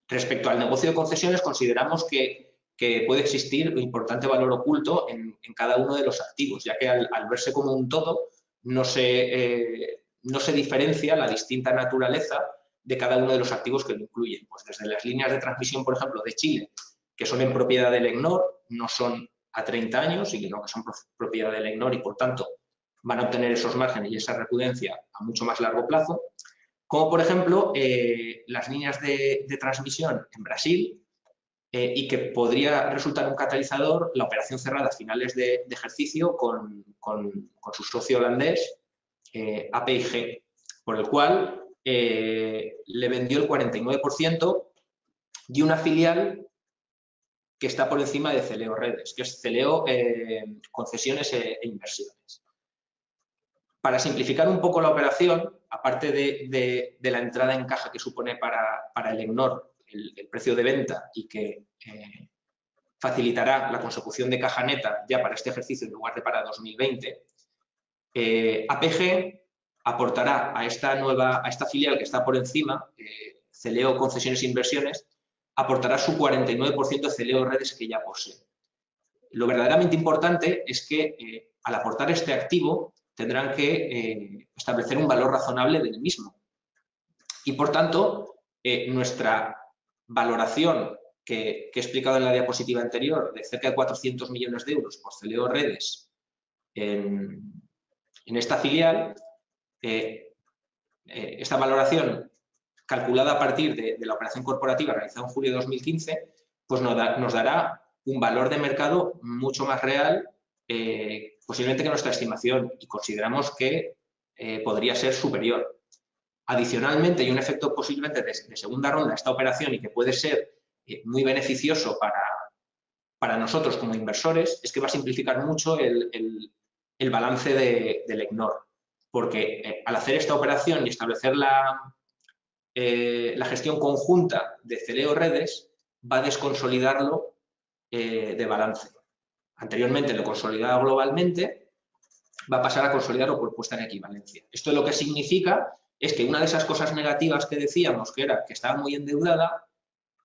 Respecto al negocio de concesiones, consideramos que que puede existir un importante valor oculto en, cada uno de los activos, ya que al, verse como un todo no se, eh, no se diferencia la distinta naturaleza de cada uno de los activos que lo incluyen. Pues desde las líneas de transmisión, por ejemplo, de Chile, que son en propiedad del EGNOR, no son a 30 años, sino que son propiedad del EGNOR y, por tanto, van a obtener esos márgenes y esa repudencia a mucho más largo plazo. Como, por ejemplo, eh, las líneas de, de transmisión en Brasil, eh, y que podría resultar un catalizador la operación cerrada a finales de, ejercicio con, su socio holandés eh, APIG, por el cual eh, le vendió el 49% de una filial que está por encima de Celeo Redes, que es Celeo Concesiones e, e, Inversiones. Para simplificar un poco la operación, aparte de, la entrada en caja que supone para, para el EGNOR el, precio de venta y que eh, facilitará la consecución de caja neta ya para este ejercicio en lugar de para 2020, eh, APG aportará a esta nueva, a esta filial que está por encima, eh, Celeo Concesiones e Inversiones, aportará su 49% de Celeo Redes que ya posee. Lo verdaderamente importante es que al aportar este activo tendrán que establecer un valor razonable del mismo. Y por tanto, nuestra valoración que, he explicado en la diapositiva anterior de cerca de 400 millones de euros por Celeo Redes en, esta filial, eh, eh, esta valoración calculada a partir de, la operación corporativa realizada en julio de 2015, pues nos, dará un valor de mercado mucho más real, eh, posiblemente que nuestra estimación, y consideramos que podría ser superior. Adicionalmente, hay un efecto posiblemente de, segunda ronda esta operación y que puede ser eh, muy beneficioso para, para, nosotros como inversores, es que va a simplificar mucho el, balance de, del EGNOR. Porque eh, al hacer esta operación y establecer la, eh, la gestión conjunta de Celeo Redes, va a desconsolidarlo de balance. Anteriormente lo consolidaba globalmente, va a pasar a consolidarlo por puesta en equivalencia. Esto es lo que significa es que una de esas cosas negativas que decíamos, que era que estaba muy endeudada,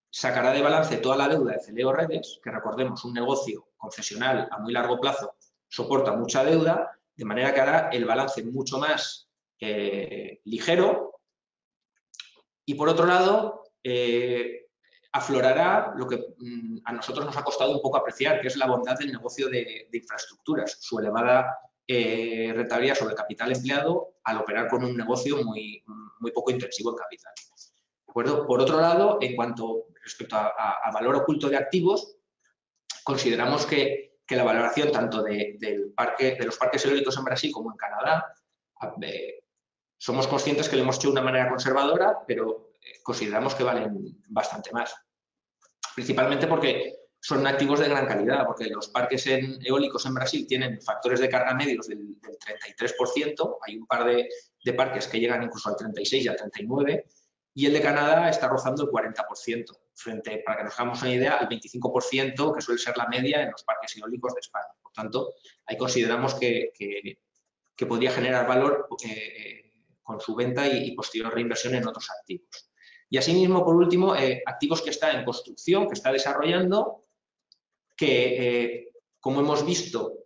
sacará de balance toda la deuda de Celeo Redes, que recordemos, un negocio concesional a muy largo plazo soporta mucha deuda, de manera que hará el balance mucho más eh, ligero. Y por otro lado, eh, aflorará lo que mm, a nosotros nos ha costado un poco apreciar, que es la bondad del negocio de, infraestructuras, su elevada eh, rentabilidad sobre capital empleado al operar con un negocio muy, muy poco intensivo en capital. Por otro lado, en cuanto respecto a, valor oculto de activos, consideramos que, la valoración tanto de, del parque, de los parques eólicos en Brasil como en Canadá, eh, somos conscientes que lo hemos hecho de una manera conservadora, pero eh, consideramos que valen bastante más. Principalmente porque son activos de gran calidad, porque los parques eólicos en Brasil tienen factores de carga medios del, 33%, hay un par de, de, parques que llegan incluso al 36 y al 39%, y el de Canadá está rozando el 40%, frente, para que nos hagamos una idea, al 25% que suele ser la media en los parques eólicos de España. Por tanto, ahí consideramos que, que, podría generar valor eh, con su venta y, posterior reinversión en otros activos. Y asimismo, por último, eh, activos que está en construcción, que está desarrollando, que, eh, como hemos visto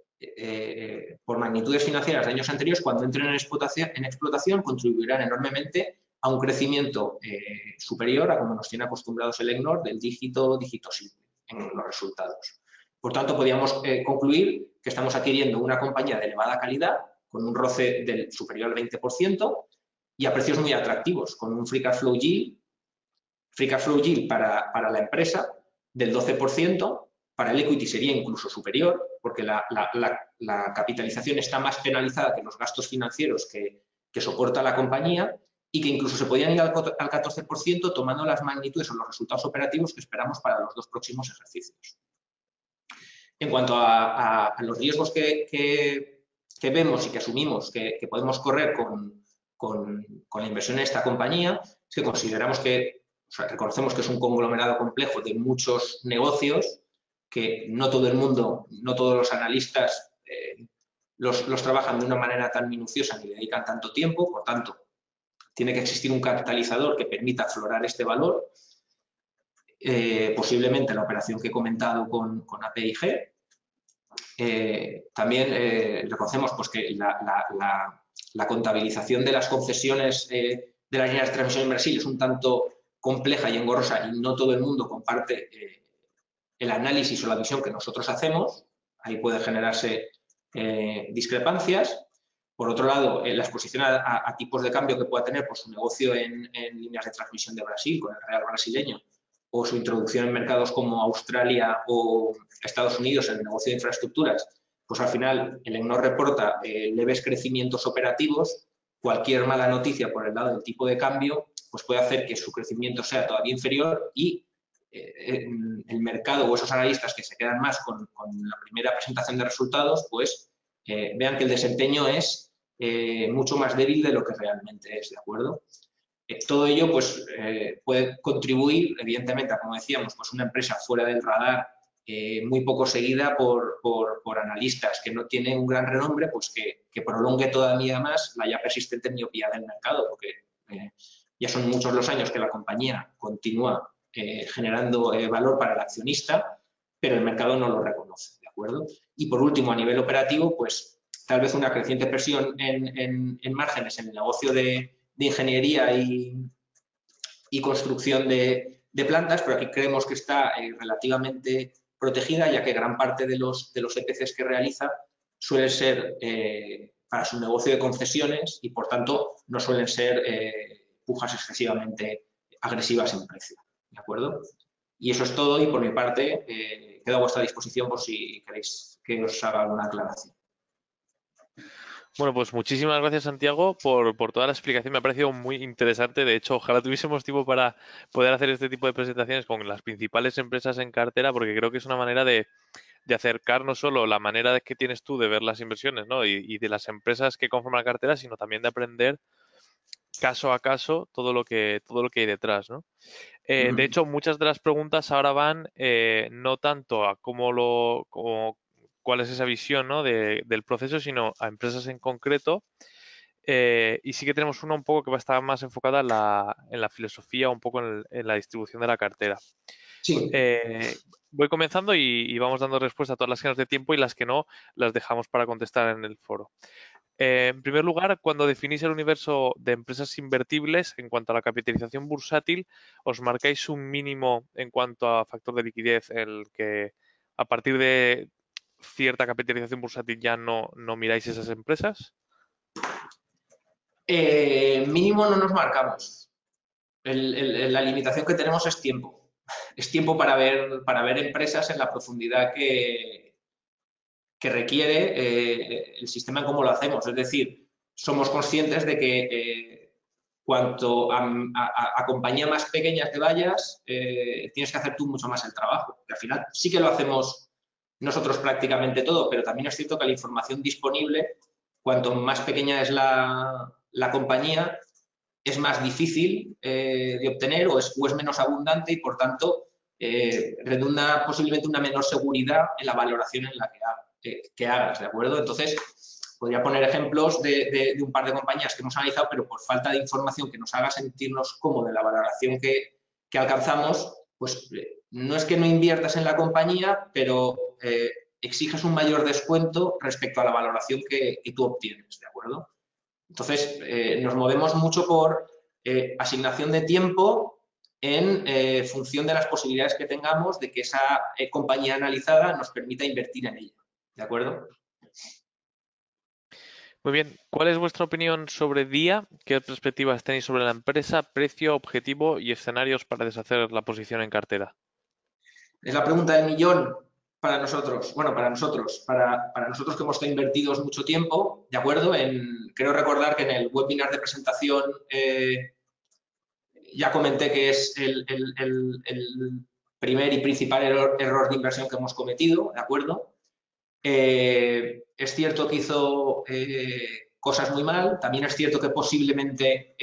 por magnitudes financieras de años anteriores, cuando entren en explotación, en explotación contribuirán enormemente a un crecimiento eh, superior a como nos tiene acostumbrados el EGNOR del dígito, dígito simple en los resultados. Por tanto, podríamos eh, concluir que estamos adquiriendo una compañía de elevada calidad, con un roce del superior al 20% y a precios muy atractivos, con un free cash flow yield, free cash flow yield para, para la empresa del 12%, para el equity sería incluso superior, porque la, capitalización está más penalizada que los gastos financieros que, soporta la compañía y que incluso se podían ir al 14% tomando las magnitudes o los resultados operativos que esperamos para los dos próximos ejercicios. En cuanto a, los riesgos que, vemos y que asumimos que, podemos correr con, la inversión en esta compañía, es que consideramos que, reconocemos que es un conglomerado complejo de muchos negocios, que no todo el mundo, no todos los analistas eh, los, los trabajan de una manera tan minuciosa ni dedican tanto tiempo, por tanto, tiene que existir un catalizador que permita aflorar este valor, eh, posiblemente la operación que he comentado con, con APIG. Eh, también reconocemos pues, que la, contabilización de las concesiones de las líneas de transmisión en Brasil es un tanto compleja y engorrosa y no todo el mundo comparte el análisis o la visión que nosotros hacemos. Ahí puede generarse discrepancias. Por otro lado, la exposición a, tipos de cambio que pueda tener por su negocio en, líneas de transmisión de Brasil, con el real brasileño, o su introducción en mercados como Australia o Estados Unidos en el negocio de infraestructuras, pues al final el EGNOR reporta eh, leves crecimientos operativos, cualquier mala noticia por el lado del tipo de cambio, pues puede hacer que su crecimiento sea todavía inferior y eh, el mercado o esos analistas que se quedan más con, con la primera presentación de resultados, pues eh, vean que el desempeño es eh, mucho más débil de lo que realmente es, ¿de acuerdo? Eh, todo ello pues, puede contribuir, evidentemente, a, como decíamos, pues una empresa fuera del radar, muy poco seguida por, por, analistas que no tienen un gran renombre, pues que, que, prolongue todavía más la ya persistente miopía del mercado, porque ya son muchos los años que la compañía continúa generando valor para el accionista, pero el mercado no lo reconoce. Y por último, a nivel operativo, pues tal vez una creciente presión en, márgenes en el negocio de, ingeniería y, construcción de, plantas, pero aquí creemos que está eh, relativamente protegida, ya que gran parte de los, de los EPCs que realiza suele ser eh, para su negocio de concesiones y, por tanto, no suelen ser eh, pujas excesivamente agresivas en precio. ¿De acuerdo? Y eso es todo y por mi parte eh, quedo a vuestra disposición por si queréis que os haga alguna aclaración. Bueno, pues muchísimas gracias Santiago por, toda la explicación. Me ha parecido muy interesante. De hecho, ojalá tuviésemos tiempo para poder hacer este tipo de presentaciones con las principales empresas en cartera, porque creo que es una manera de, de acercar no solo la manera que tienes tú de ver las inversiones ¿no? y, de las empresas que conforman la cartera, sino también de aprender caso a caso todo lo que, todo lo que hay detrás, ¿no? Eh, de hecho, muchas de las preguntas ahora van eh, no tanto a cómo lo, cuál es esa visión ¿no? del proceso, sino a empresas en concreto. Eh, y sí que tenemos una un poco que va a estar más enfocada en la, en la filosofía, un poco en, la distribución de la cartera. Sí. Eh, voy comenzando y, vamos dando respuesta a todas las que nos dé tiempo y las que no las dejamos para contestar en el foro. Eh, en primer lugar, cuando definís el universo de empresas invertibles en cuanto a la capitalización bursátil, ¿os marcáis un mínimo en cuanto a factor de liquidez, el que a partir de cierta capitalización bursátil ya no, no miráis esas empresas? Eh, mínimo no nos marcamos. la limitación que tenemos es tiempo. Es tiempo para ver, para ver empresas en la profundidad que, que requiere eh, el sistema en cómo lo hacemos. Es decir, somos conscientes de que eh, cuanto a, compañías más pequeñas que vayas, tienes que hacer tú mucho más el trabajo. al final sí que lo hacemos nosotros prácticamente todo, pero también es cierto que la información disponible, cuanto más pequeña es la, compañía es más difícil eh, de obtener o es, menos abundante y, por tanto, eh, redunda posiblemente una menor seguridad en la valoración en la que, hagas, ¿de acuerdo? Entonces, podría poner ejemplos de, un par de compañías que hemos analizado, pero por falta de información que nos haga sentirnos cómodos de la valoración que, alcanzamos, pues eh, no es que no inviertas en la compañía, pero exijas un mayor descuento respecto a la valoración que, que tú obtienes, ¿de acuerdo? Entonces, eh, nos movemos mucho por eh, asignación de tiempo en eh, función de las posibilidades que tengamos de que esa compañía analizada nos permita invertir en ella. ¿De acuerdo? Muy bien. ¿Cuál es vuestra opinión sobre Día? ¿Qué perspectivas tenéis sobre la empresa, precio, objetivo y escenarios para deshacer la posición en cartera? Es la pregunta del millón para nosotros, bueno, para nosotros, para, nosotros que hemos estado invertidos mucho tiempo, ¿de acuerdo? En, creo recordar que en el webinar de presentación eh, ya comenté que es el, primer y principal error, de inversión que hemos cometido, ¿de acuerdo? Eh, es cierto que hizo eh, cosas muy mal, también es cierto que posiblemente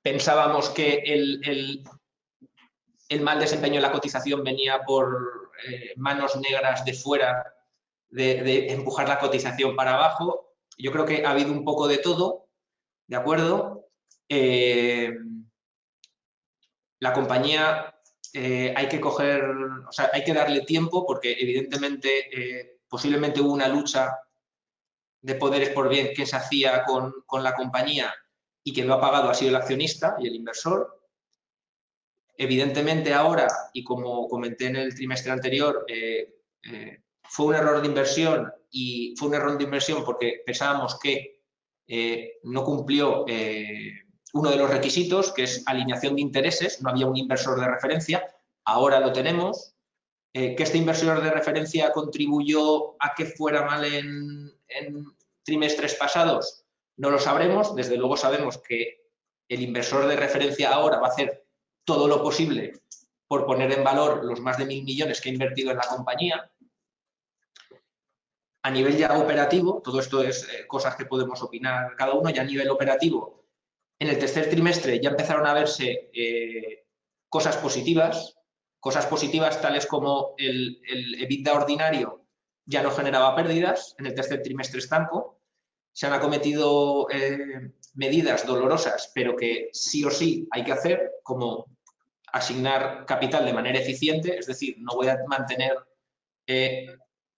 pensábamos que el, mal desempeño de la cotización venía por eh, manos negras de fuera de, empujar la cotización para abajo. Yo creo que ha habido un poco de todo, ¿de acuerdo? Eh, la compañía eh, hay que coger, o sea, hay que darle tiempo porque evidentemente posiblemente hubo una lucha de poderes por bien que se hacía con, con la compañía y que lo ha pagado ha sido el accionista y el inversor. Evidentemente ahora, y como comenté en el trimestre anterior, eh, eh, fue un error de inversión y fue un error de inversión porque pensábamos que eh, no cumplió uno de los requisitos, que es alineación de intereses, no había un inversor de referencia, ahora lo tenemos. que este inversor de referencia contribuyó a que fuera mal en, en trimestres pasados, no lo sabremos. Desde luego sabemos que el inversor de referencia ahora va a hacer todo lo posible por poner en valor los más de mil millones que ha invertido en la compañía. A nivel ya operativo, todo esto es eh, cosas que podemos opinar cada uno, ya a nivel operativo, en el tercer trimestre ya empezaron a verse eh, cosas positivas, cosas positivas tales como el, EBITDA ordinario ya no generaba pérdidas, en el tercer trimestre estanco, se han acometido eh, medidas dolorosas, pero que sí o sí hay que hacer, como asignar capital de manera eficiente, es decir, no voy a mantener eh,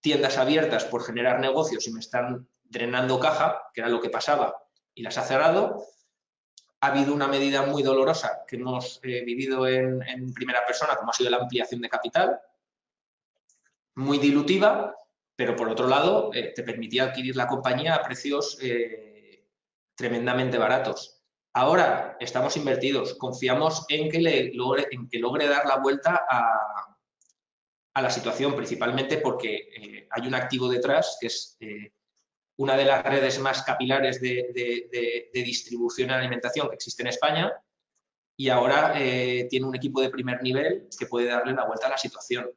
tiendas abiertas por generar negocios y me están drenando caja, que era lo que pasaba, y las ha cerrado. Ha habido una medida muy dolorosa que hemos eh, vivido en, primera persona, como ha sido la ampliación de capital, muy dilutiva, pero por otro lado eh, te permitía adquirir la compañía a precios tremendamente baratos. Ahora estamos invertidos, confiamos en que, logre, dar la vuelta a, la situación, principalmente porque eh, hay un activo detrás que es eh, una de las redes más capilares de, distribución en alimentación que existe en España y ahora eh, tiene un equipo de primer nivel que puede darle la vuelta a la situación.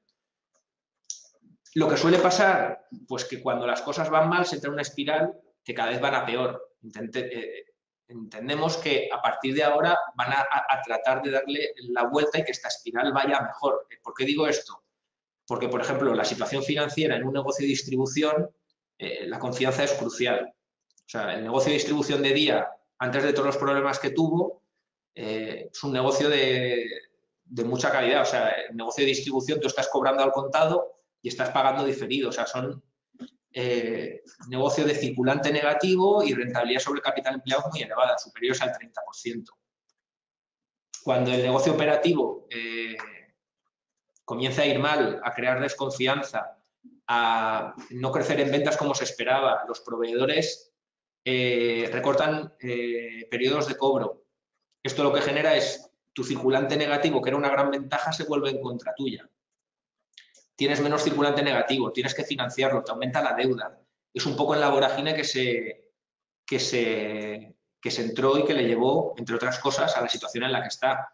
Lo que suele pasar, pues que cuando las cosas van mal se entra en una espiral que cada vez van a peor. Intente, entendemos que a partir de ahora van a, tratar de darle la vuelta y que esta espiral vaya mejor. ¿Por qué digo esto? Porque, por ejemplo, la situación financiera en un negocio de distribución, eh, la confianza es crucial. O sea, el negocio de distribución de día, antes de todos los problemas que tuvo, eh, es un negocio de, mucha calidad. O sea, el negocio de distribución tú estás cobrando al contado y estás pagando diferido. O sea, son eh, negocio de circulante negativo y rentabilidad sobre capital empleado muy elevada, superiores al 30%. Cuando el negocio operativo eh, comienza a ir mal, a crear desconfianza, a no crecer en ventas como se esperaba, los proveedores eh, recortan eh, periodos de cobro. Esto lo que genera es tu circulante negativo, que era una gran ventaja, se vuelve en contra tuya. Tienes menos circulante negativo, tienes que financiarlo, te aumenta la deuda. Es un poco en la voragine que se, que se, que se entró y que le llevó, entre otras cosas, a la situación en la que está.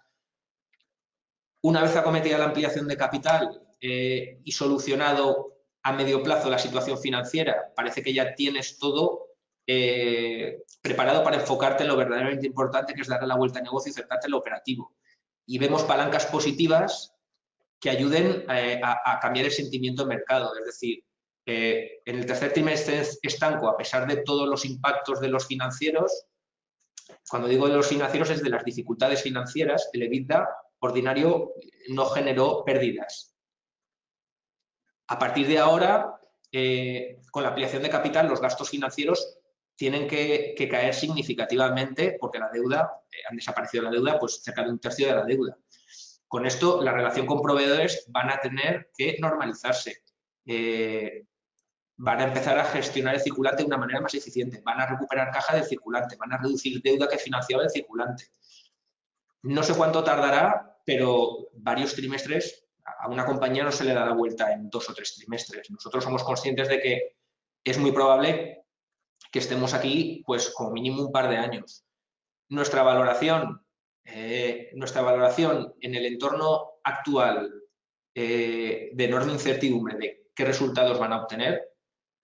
Una vez acometida la ampliación de capital eh, y solucionado a medio plazo la situación financiera, parece que ya tienes todo eh, preparado para enfocarte en lo verdaderamente importante, que es darle la vuelta al negocio y centrarte en lo operativo. Y vemos palancas positivas que ayuden eh, a, cambiar el sentimiento de mercado. Es decir, eh, en el tercer trimestre estanco, a pesar de todos los impactos de los financieros, cuando digo de los financieros es de las dificultades financieras, el EBITDA ordinario no generó pérdidas. A partir de ahora, con la ampliación de capital, los gastos financieros tienen que, caer significativamente porque la deuda, eh, han desaparecido la deuda, pues cerca de un tercio de la deuda. Con esto, la relación con proveedores van a tener que normalizarse. Eh, van a empezar a gestionar el circulante de una manera más eficiente, van a recuperar caja del circulante, van a reducir deuda que financiaba el circulante. No sé cuánto tardará, pero varios trimestres, a una compañía no se le da la vuelta en dos o tres trimestres. Nosotros somos conscientes de que es muy probable que estemos aquí pues como mínimo un par de años. Nuestra valoración, eh, nuestra valoración en el entorno actual eh, de enorme incertidumbre de qué resultados van a obtener,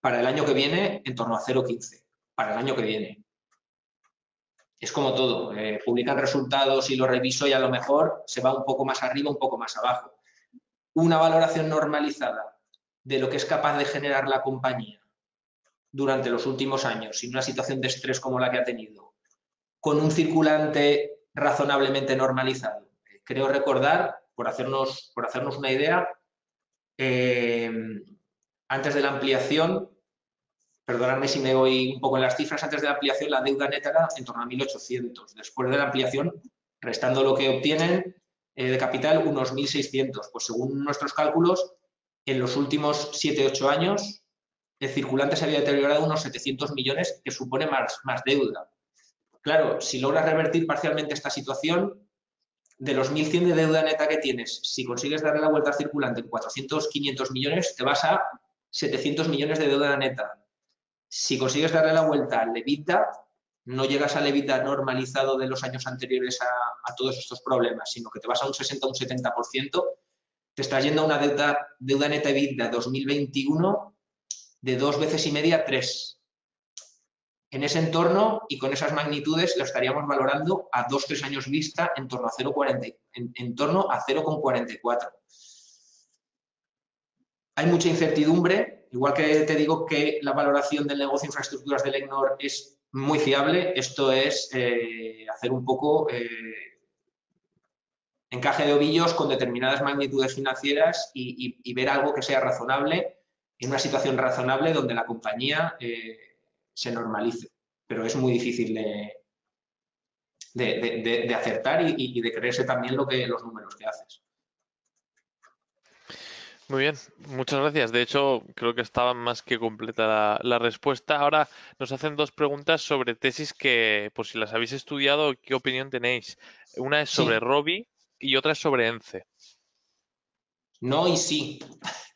para el año que viene en torno a 0,15, para el año que viene. Es como todo, eh, publican resultados y lo reviso y a lo mejor se va un poco más arriba, un poco más abajo. Una valoración normalizada de lo que es capaz de generar la compañía durante los últimos años, en una situación de estrés como la que ha tenido, con un circulante razonablemente normalizado. Creo recordar, por hacernos, por hacernos una idea, eh, antes de la ampliación, perdonadme si me voy un poco en las cifras, antes de la ampliación la deuda neta era en torno a 1.800. Después de la ampliación, restando lo que obtienen de capital, unos 1.600. Pues según nuestros cálculos, en los últimos 7-8 años el circulante se había deteriorado unos 700 millones, que supone más, más deuda. Claro, si logras revertir parcialmente esta situación, de los 1.100 de deuda neta que tienes, si consigues darle la vuelta al circulante en 400, 500 millones, te vas a 700 millones de deuda neta. Si consigues darle la vuelta al EBITDA, no llegas al EBITDA normalizado de los años anteriores a, todos estos problemas, sino que te vas a un 60 un 70%, te estás yendo a una deuda, deuda neta EBITDA 2021 de dos veces y media tres. En ese entorno y con esas magnitudes lo estaríamos valorando a dos, tres años vista en torno a 0,40, en, en torno a 0,44. Hay mucha incertidumbre, igual que te digo que la valoración del negocio de infraestructuras del EGNOR es muy fiable, esto es eh, hacer un poco eh, encaje de ovillos con determinadas magnitudes financieras y ver algo que sea razonable en una situación razonable donde la compañía eh, se normalice. Pero es muy difícil de, de, acertar y, de creerse también lo que, los números que haces. Muy bien, muchas gracias. De hecho, creo que estaba más que completa la, respuesta. Ahora nos hacen dos preguntas sobre tesis que, por si las habéis estudiado, ¿qué opinión tenéis? Una es sobre Robi y otra es sobre ENCE. No y sí.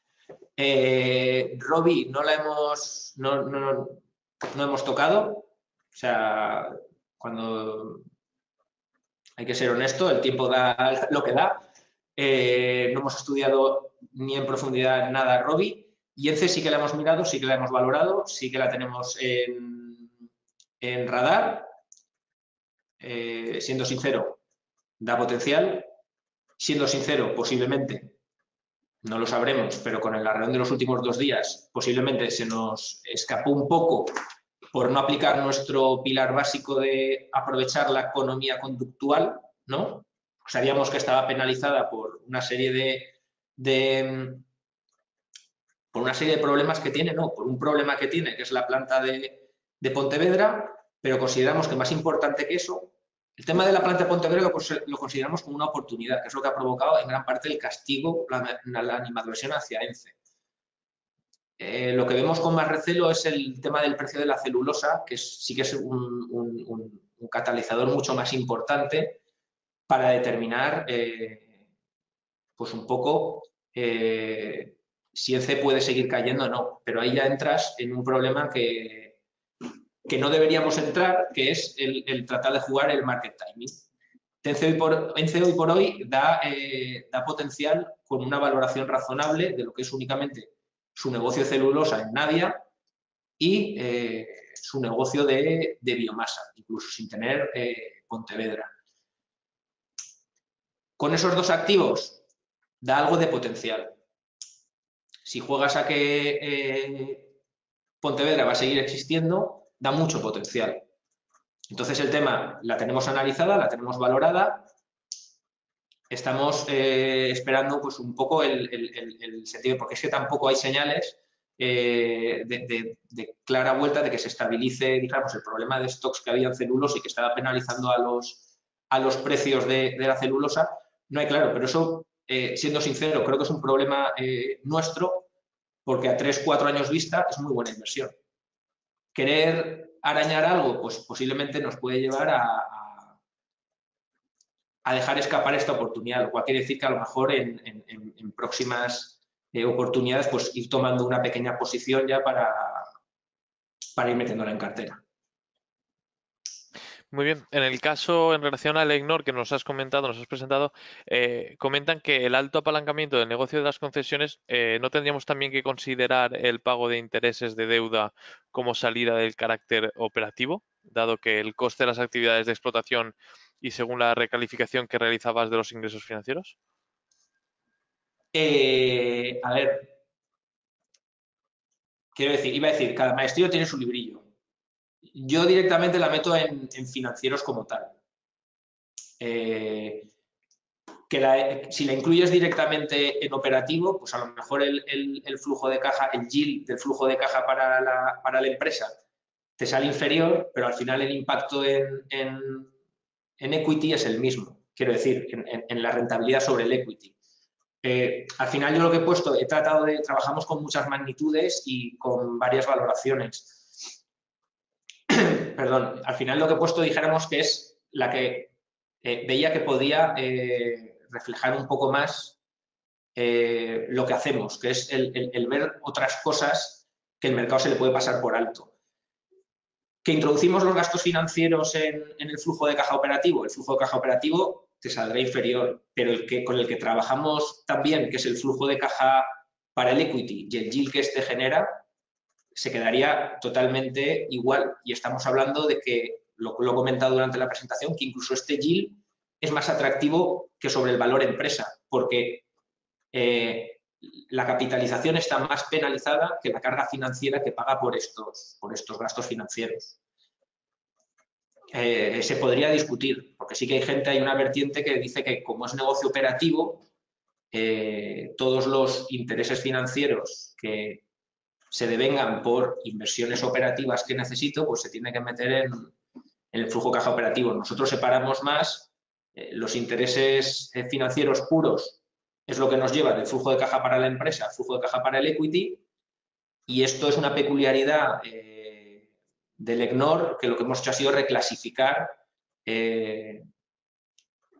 Eh, Robbie no la hemos, no, no, no, hemos tocado. O sea, cuando hay que ser honesto, el tiempo da lo que da. Eh, no hemos estudiado ni en profundidad nada Robbie. Y ENCE sí que la hemos mirado, sí que la hemos valorado, sí que la tenemos en, en radar. Eh, siendo sincero, da potencial. Siendo sincero, posiblemente no lo sabremos, pero con el arreón de los últimos dos días posiblemente se nos escapó un poco por no aplicar nuestro pilar básico de aprovechar la economía conductual, ¿no? Sabíamos que estaba penalizada por una serie de, por una serie de problemas que tiene, no, por un problema que tiene, que es la planta de, de Pontevedra, pero consideramos que más importante que eso, el tema de la planta de Pontevedra lo, consideramos como una oportunidad, que es lo que ha provocado en gran parte el castigo, la, la animadversión hacia ENCE. Eh, lo que vemos con más recelo es el tema del precio de la celulosa, que sí que es un, catalizador mucho más importante para determinar eh, pues un poco eh, si el C puede seguir cayendo o no. Pero ahí ya entras en un problema que, que no deberíamos entrar, que es el, tratar de jugar el market timing. ENCE hoy por, hoy, por hoy da, da potencial con una valoración razonable de lo que es únicamente su negocio celulosa en Nadia y eh, su negocio de, biomasa, incluso sin tener eh, Pontevedra. Con esos dos activos da algo de potencial. Si juegas a que eh, Pontevedra va a seguir existiendo, da mucho potencial. Entonces el tema la tenemos analizada, la tenemos valorada estamos eh, esperando pues un poco el, sentido, porque es que tampoco hay señales eh, de, clara vuelta de que se estabilice, digamos, el problema de stocks que había en celulosa y que estaba penalizando a los, a los precios de, la celulosa. No hay claro, pero eso, eh, siendo sincero, creo que es un problema nuestro, porque a 3, 4 años vista es muy buena inversión. Querer arañar algo, pues posiblemente nos puede llevar a a dejar escapar esta oportunidad, lo cual quiere decir que a lo mejor en, próximas eh, oportunidades pues ir tomando una pequeña posición ya para, para ir metiéndola en cartera. Muy bien. En el caso, en relación al EGNOR que nos has comentado, nos has presentado, eh, comentan que el alto apalancamiento del negocio de las concesiones, eh, ¿no tendríamos también que considerar el pago de intereses de deuda como salida del carácter operativo, dado que el coste de las actividades de explotación y según la recalificación que realizabas de los ingresos financieros? Eh, a ver, quiero decir, iba a decir, cada maestrillo tiene su librillo. Yo directamente la meto en, financieros como tal. Eh, que si la incluyes directamente en operativo, pues a lo mejor el, flujo de caja, el yield del flujo de caja para la, para la, empresa te sale inferior, pero al final el impacto en, en equity es el mismo, quiero decir, en, la rentabilidad sobre el equity. Eh, al final yo lo que he puesto, he tratado de, trabajamos con muchas magnitudes y con varias valoraciones. Perdón, al final lo que he puesto dijéramos que es la que eh, veía que podía eh, reflejar un poco más lo que hacemos, que es el ver otras cosas que el mercado se le puede pasar por alto. Que introducimos los gastos financieros en, el flujo de caja operativo, el flujo de caja operativo te saldrá inferior, pero el que, con el que trabajamos también, que es el flujo de caja para el equity y el yield que este genera, se quedaría totalmente igual. Y estamos hablando de que, lo, lo he comentado durante la presentación, que incluso este yield es más atractivo que sobre el valor empresa, porque eh, la capitalización está más penalizada que la carga financiera que paga por estos, por estos gastos financieros. Eh, se podría discutir, porque sí que hay gente, hay una vertiente que dice que como es negocio operativo, eh, todos los intereses financieros que se devengan por inversiones operativas que necesito, pues se tiene que meter en, el flujo caja operativo. Nosotros separamos más eh, los intereses financieros puros es lo que nos lleva del flujo de caja para la empresa flujo de caja para el equity. Y esto es una peculiaridad eh, del EGNOR, que lo que hemos hecho ha sido reclasificar, eh,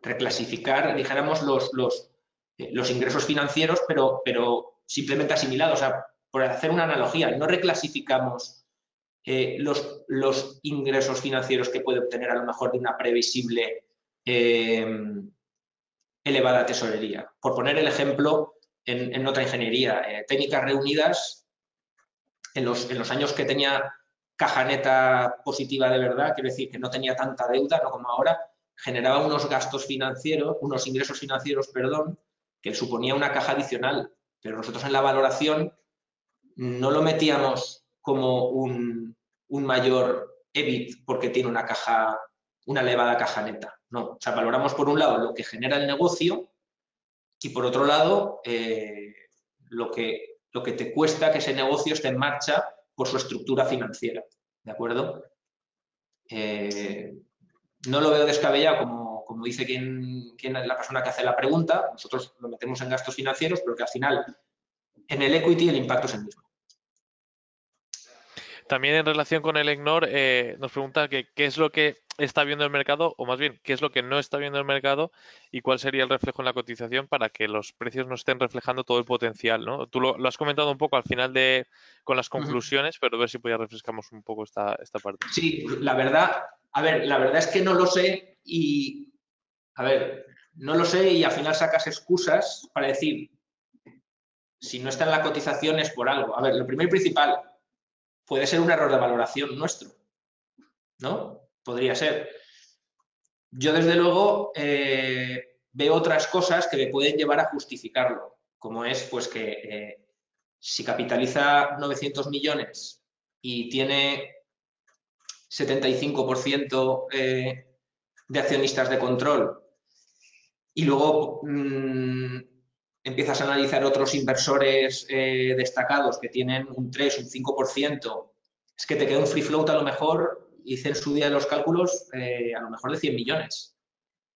reclasificar, dijéramos, los, eh, los ingresos financieros, pero, pero simplemente asimilados. O sea, por hacer una analogía, no reclasificamos los, los, ingresos financieros que puede obtener a lo mejor de una previsible elevada tesorería. Por poner el ejemplo en, otra ingeniería, eh, técnicas reunidas, en los, en los, años que tenía caja neta positiva de verdad, quiero decir que no tenía tanta deuda, no como ahora, generaba unos gastos financieros, unos ingresos financieros, perdón, que suponía una caja adicional. Pero nosotros en la valoración no lo metíamos como un, un mayor EBIT porque tiene una caja, una elevada caja neta. No, o sea, valoramos por un lado lo que genera el negocio y por otro lado eh, lo, que, lo que te cuesta que ese negocio esté en marcha por su estructura financiera. ¿De acuerdo? Eh, no lo veo descabellado como, como dice quien, quien, es la persona que hace la pregunta. Nosotros lo metemos en gastos financieros, pero que al final en el equity el impacto es el mismo. También en relación con el EGNOR, eh, nos pregunta que, qué es lo que está viendo el mercado, o más bien, qué es lo que no está viendo el mercado y cuál sería el reflejo en la cotización para que los precios no estén reflejando todo el potencial, ¿no? Tú lo, has comentado un poco al final de con las conclusiones, pero a ver si ya refrescamos un poco esta, esta parte. Sí, la verdad, a ver, la verdad es que no lo sé y, a ver, no lo sé y al final sacas excusas para decir, si no está en la cotización es por algo. A ver, lo primero y principal, puede ser un error de valoración nuestro, ¿no? Podría ser. Yo, desde luego, eh, veo otras cosas que me pueden llevar a justificarlo, como es pues que eh, si capitaliza 900 millones y tiene 75% eh, de accionistas de control y luego mm, empiezas a analizar otros inversores destacados que tienen un 3, un 5%, es que te queda un free float a lo mejor hice en su día los cálculos eh, a lo mejor de 100 millones.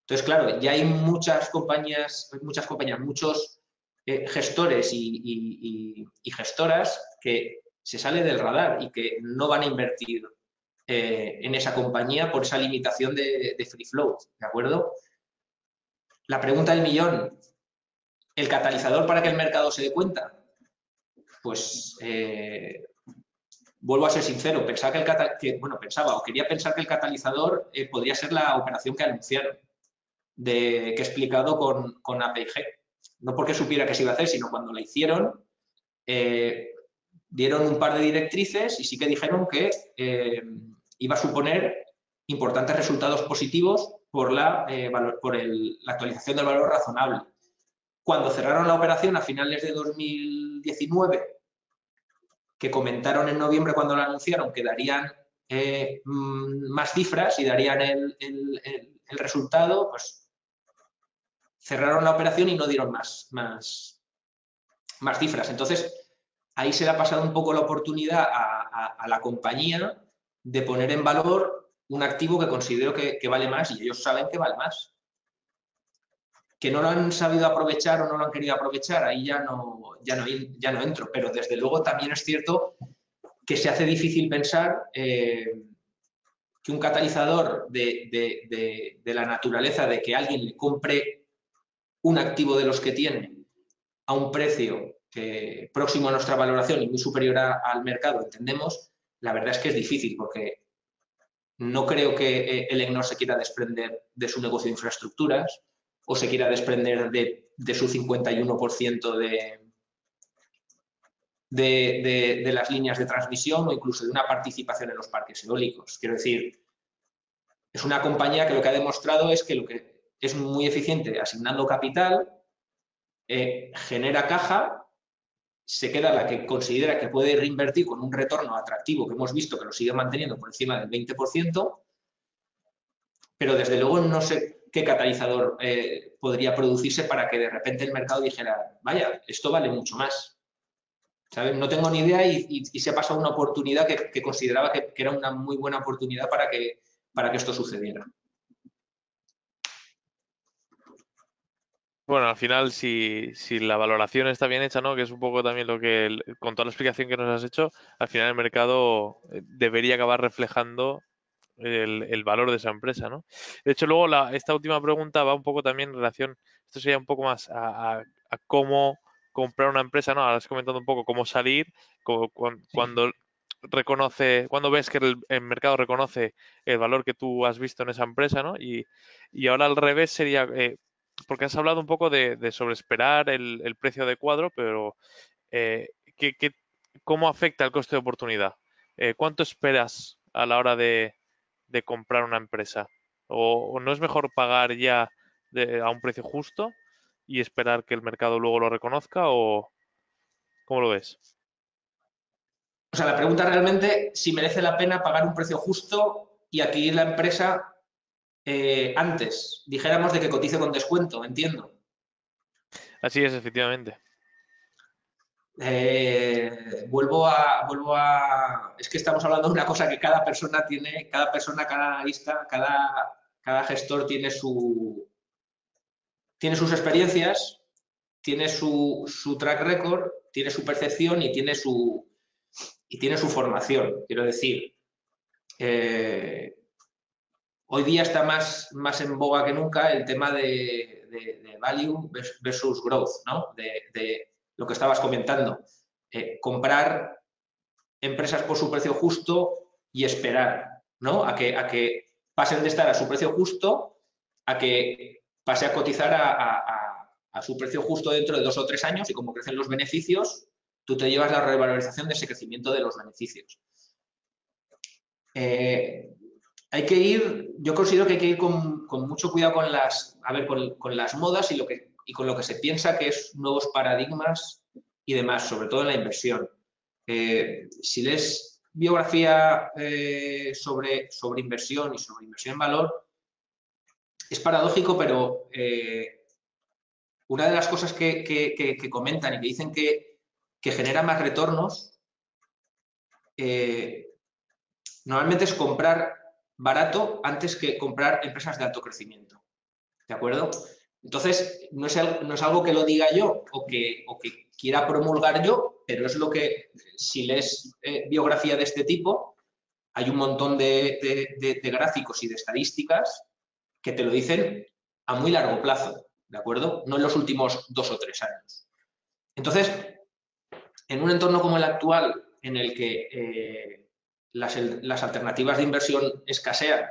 Entonces, claro, ya hay muchas compañías, muchas compañías, muchos eh, gestores y, gestoras que se sale del radar y que no van a invertir eh, en esa compañía por esa limitación de, free float, ¿de acuerdo? La pregunta del millón, ¿el catalizador para que el mercado se dé cuenta? Pues vuelvo a ser sincero, pensaba que, el bueno, pensaba o quería pensar que el catalizador eh, podría ser la operación que anunciaron, de, que he explicado con, con APIG. No porque supiera que se iba a hacer, sino cuando la hicieron, eh, dieron un par de directrices y sí que dijeron que eh, iba a suponer importantes resultados positivos por, la, por la actualización del valor razonable. Cuando cerraron la operación a finales de 2019 que comentaron en noviembre cuando lo anunciaron que darían eh, mm, más cifras y darían el, resultado, pues cerraron la operación y no dieron más, más, más cifras. Entonces, ahí se le ha pasado un poco la oportunidad a, la compañía de poner en valor un activo que considero que, vale más y ellos saben que vale más. Que no lo han sabido aprovechar o no lo han querido aprovechar, ahí ya no, ya no, ya no entro, pero desde luego también es cierto que se hace difícil pensar eh, que un catalizador de, la naturaleza de que alguien le compre un activo de los que tiene a un precio próximo a nuestra valoración y muy superior al mercado, entendemos, la verdad es que es difícil porque no creo que eh, el EGNOR se quiera desprender de su negocio de infraestructuras o se quiera desprender de, de su 51% de, de, las líneas de transmisión o incluso de una participación en los parques eólicos. Quiero decir, es una compañía que lo que ha demostrado es que lo que es muy eficiente asignando capital, eh, genera caja, se queda la que considera que puede reinvertir con un retorno atractivo que hemos visto que lo sigue manteniendo por encima del 20%, pero desde luego no sé qué catalizador eh, podría producirse para que de repente el mercado dijera, vaya, esto vale mucho más. No tengo ni idea y, se ha pasado una oportunidad que, consideraba que, era una muy buena oportunidad para que, para que esto sucediera. Bueno, al final, si, la valoración está bien hecha, ¿no? Que es un poco también lo que, con toda la explicación que nos has hecho, al final el mercado eh, debería acabar reflejando el, valor de esa empresa, ¿no? De hecho, luego esta última pregunta va un poco también en relación, esto sería un poco más a cómo comprar una empresa, ¿no? Ahora has comentado un poco cómo salir, cuando, reconoce, cuando ves que el, mercado reconoce el valor que tú has visto en esa empresa, ¿no? Y, ahora al revés sería, eh, porque has hablado un poco de, sobreesperar el, precio de cuadro, pero eh, ¿qué, cómo afecta el coste de oportunidad? Eh, ¿Cuánto esperas a la hora de, comprar una empresa? ¿O, no es mejor pagar ya a un precio justo y esperar que el mercado luego lo reconozca o cómo lo ves? O sea, la pregunta realmente si merece la pena pagar un precio justo y adquirir la empresa eh, antes. Dijéramos de que cotice con descuento, entiendo. Así es, efectivamente. Eh, vuelvo a vuelvo a es que estamos hablando de una cosa que cada persona tiene cada persona cada analista cada, cada gestor tiene su tiene sus experiencias tiene su, su, track record tiene su percepción y tiene su y tiene su formación quiero decir. Eh, hoy día está más más en boga que nunca el tema de, de, value versus growth no de lo que estabas comentando, eh, comprar empresas por su precio justo y esperar, ¿no? A que, a que pasen de estar a su precio justo a que pase a cotizar a, su precio justo dentro de dos o tres años y como crecen los beneficios, tú te llevas la revalorización de ese crecimiento de los beneficios. Eh, hay que ir, yo considero que hay que ir con, mucho cuidado con las, a ver, con las modas y lo que y con lo que se piensa que es nuevos paradigmas y demás, sobre todo en la inversión. Eh, si lees biografía eh, sobre, sobre inversión y sobre inversión en valor, es paradójico, pero eh, una de las cosas que, comentan y que dicen que, que genera más retornos, normalmente es comprar barato antes que comprar empresas de alto crecimiento. ¿De acuerdo? Entonces, no es, algo que lo diga yo o que, que, quiera promulgar yo, pero es lo que, si lees eh, biografía de este tipo, hay un montón de, gráficos y de estadísticas que te lo dicen a muy largo plazo, ¿de acuerdo? No en los últimos dos o tres años. Entonces, en un entorno como el actual, en el que eh, las, alternativas de inversión escasean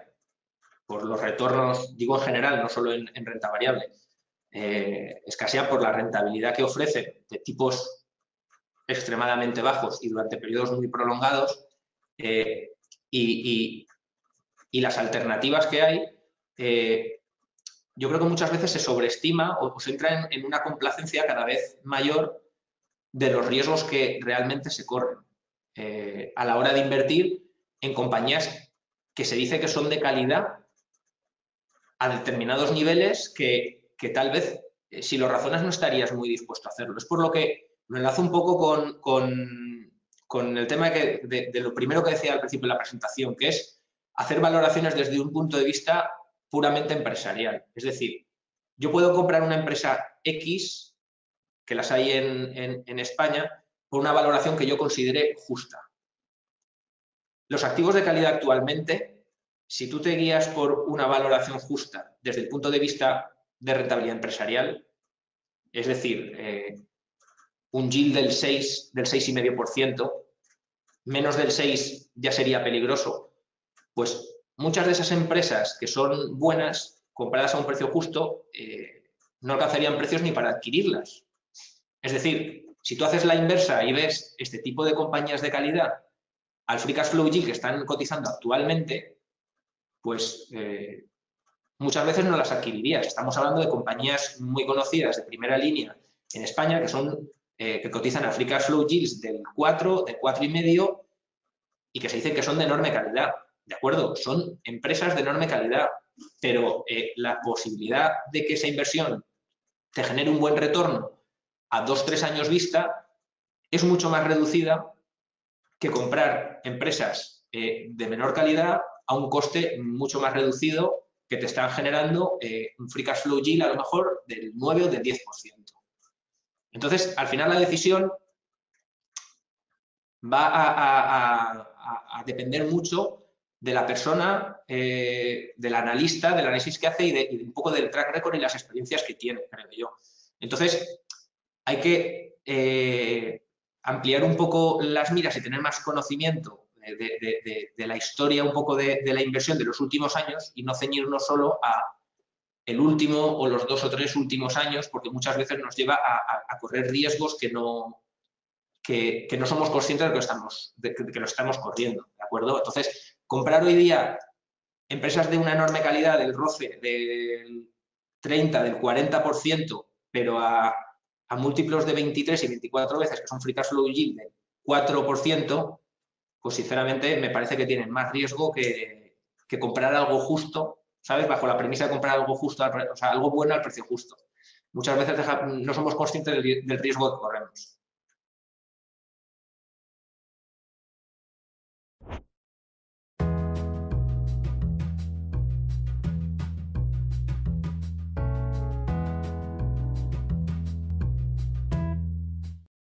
por los retornos, digo en general, no solo en, renta variable, eh, escasean por la rentabilidad que ofrece de tipos extremadamente bajos y durante periodos muy prolongados eh, y, las alternativas que hay, eh, yo creo que muchas veces se sobreestima o, se entra en, una complacencia cada vez mayor de los riesgos que realmente se corren a la hora de invertir en compañías que se dice que son de calidad a determinados niveles que, tal vez, eh, si lo razonas, no estarías muy dispuesto a hacerlo. Es por lo que me enlazo un poco con, el tema de, lo primero que decía al principio de la presentación, que es hacer valoraciones desde un punto de vista puramente empresarial. Es decir, yo puedo comprar una empresa X, que las hay en, en España, por una valoración que yo considere justa. Los activos de calidad actualmente si tú te guías por una valoración justa desde el punto de vista de rentabilidad empresarial, es decir, eh, un yield del 6, del 6,5%, menos del 6 ya sería peligroso, pues muchas de esas empresas que son buenas, compradas a un precio justo, eh, no alcanzarían precios ni para adquirirlas. Es decir, si tú haces la inversa y ves este tipo de compañías de calidad al free cash flow yield que están cotizando actualmente, pues eh, muchas veces no las adquirirías. Estamos hablando de compañías muy conocidas de primera línea en España que son eh, que cotizan a Free Cash Flow Yields del 4, del 4,5 y que se dicen que son de enorme calidad. ¿De acuerdo? Son empresas de enorme calidad, pero eh, la posibilidad de que esa inversión te genere un buen retorno a dos, tres años vista es mucho más reducida que comprar empresas de menor calidad a un coste mucho más reducido que te están generando eh, un free cash flow yield a lo mejor del 9 o del 10%. Entonces, al final la decisión va a, depender mucho de la persona, eh, del analista, del análisis que hace y, de, un poco del track record y las experiencias que tiene, creo yo. Entonces, hay que eh, ampliar un poco las miras y tener más conocimiento de, la historia un poco de, la inversión de los últimos años y no ceñirnos solo a el último o los dos o tres últimos años, porque muchas veces nos lleva a, correr riesgos que no, que, no somos conscientes de que, estamos, de, que lo estamos corriendo, ¿de acuerdo? Entonces, comprar hoy día empresas de una enorme calidad, del roce del 30, del 40%, pero a, a múltiplos de 23 y 24 veces, que son free cash flow yield del 4%, pues sinceramente me parece que tienen más riesgo que, comprar algo justo, ¿sabes? Bajo la premisa de comprar algo justo, o sea, algo bueno al precio justo. Muchas veces no somos conscientes del riesgo que corremos.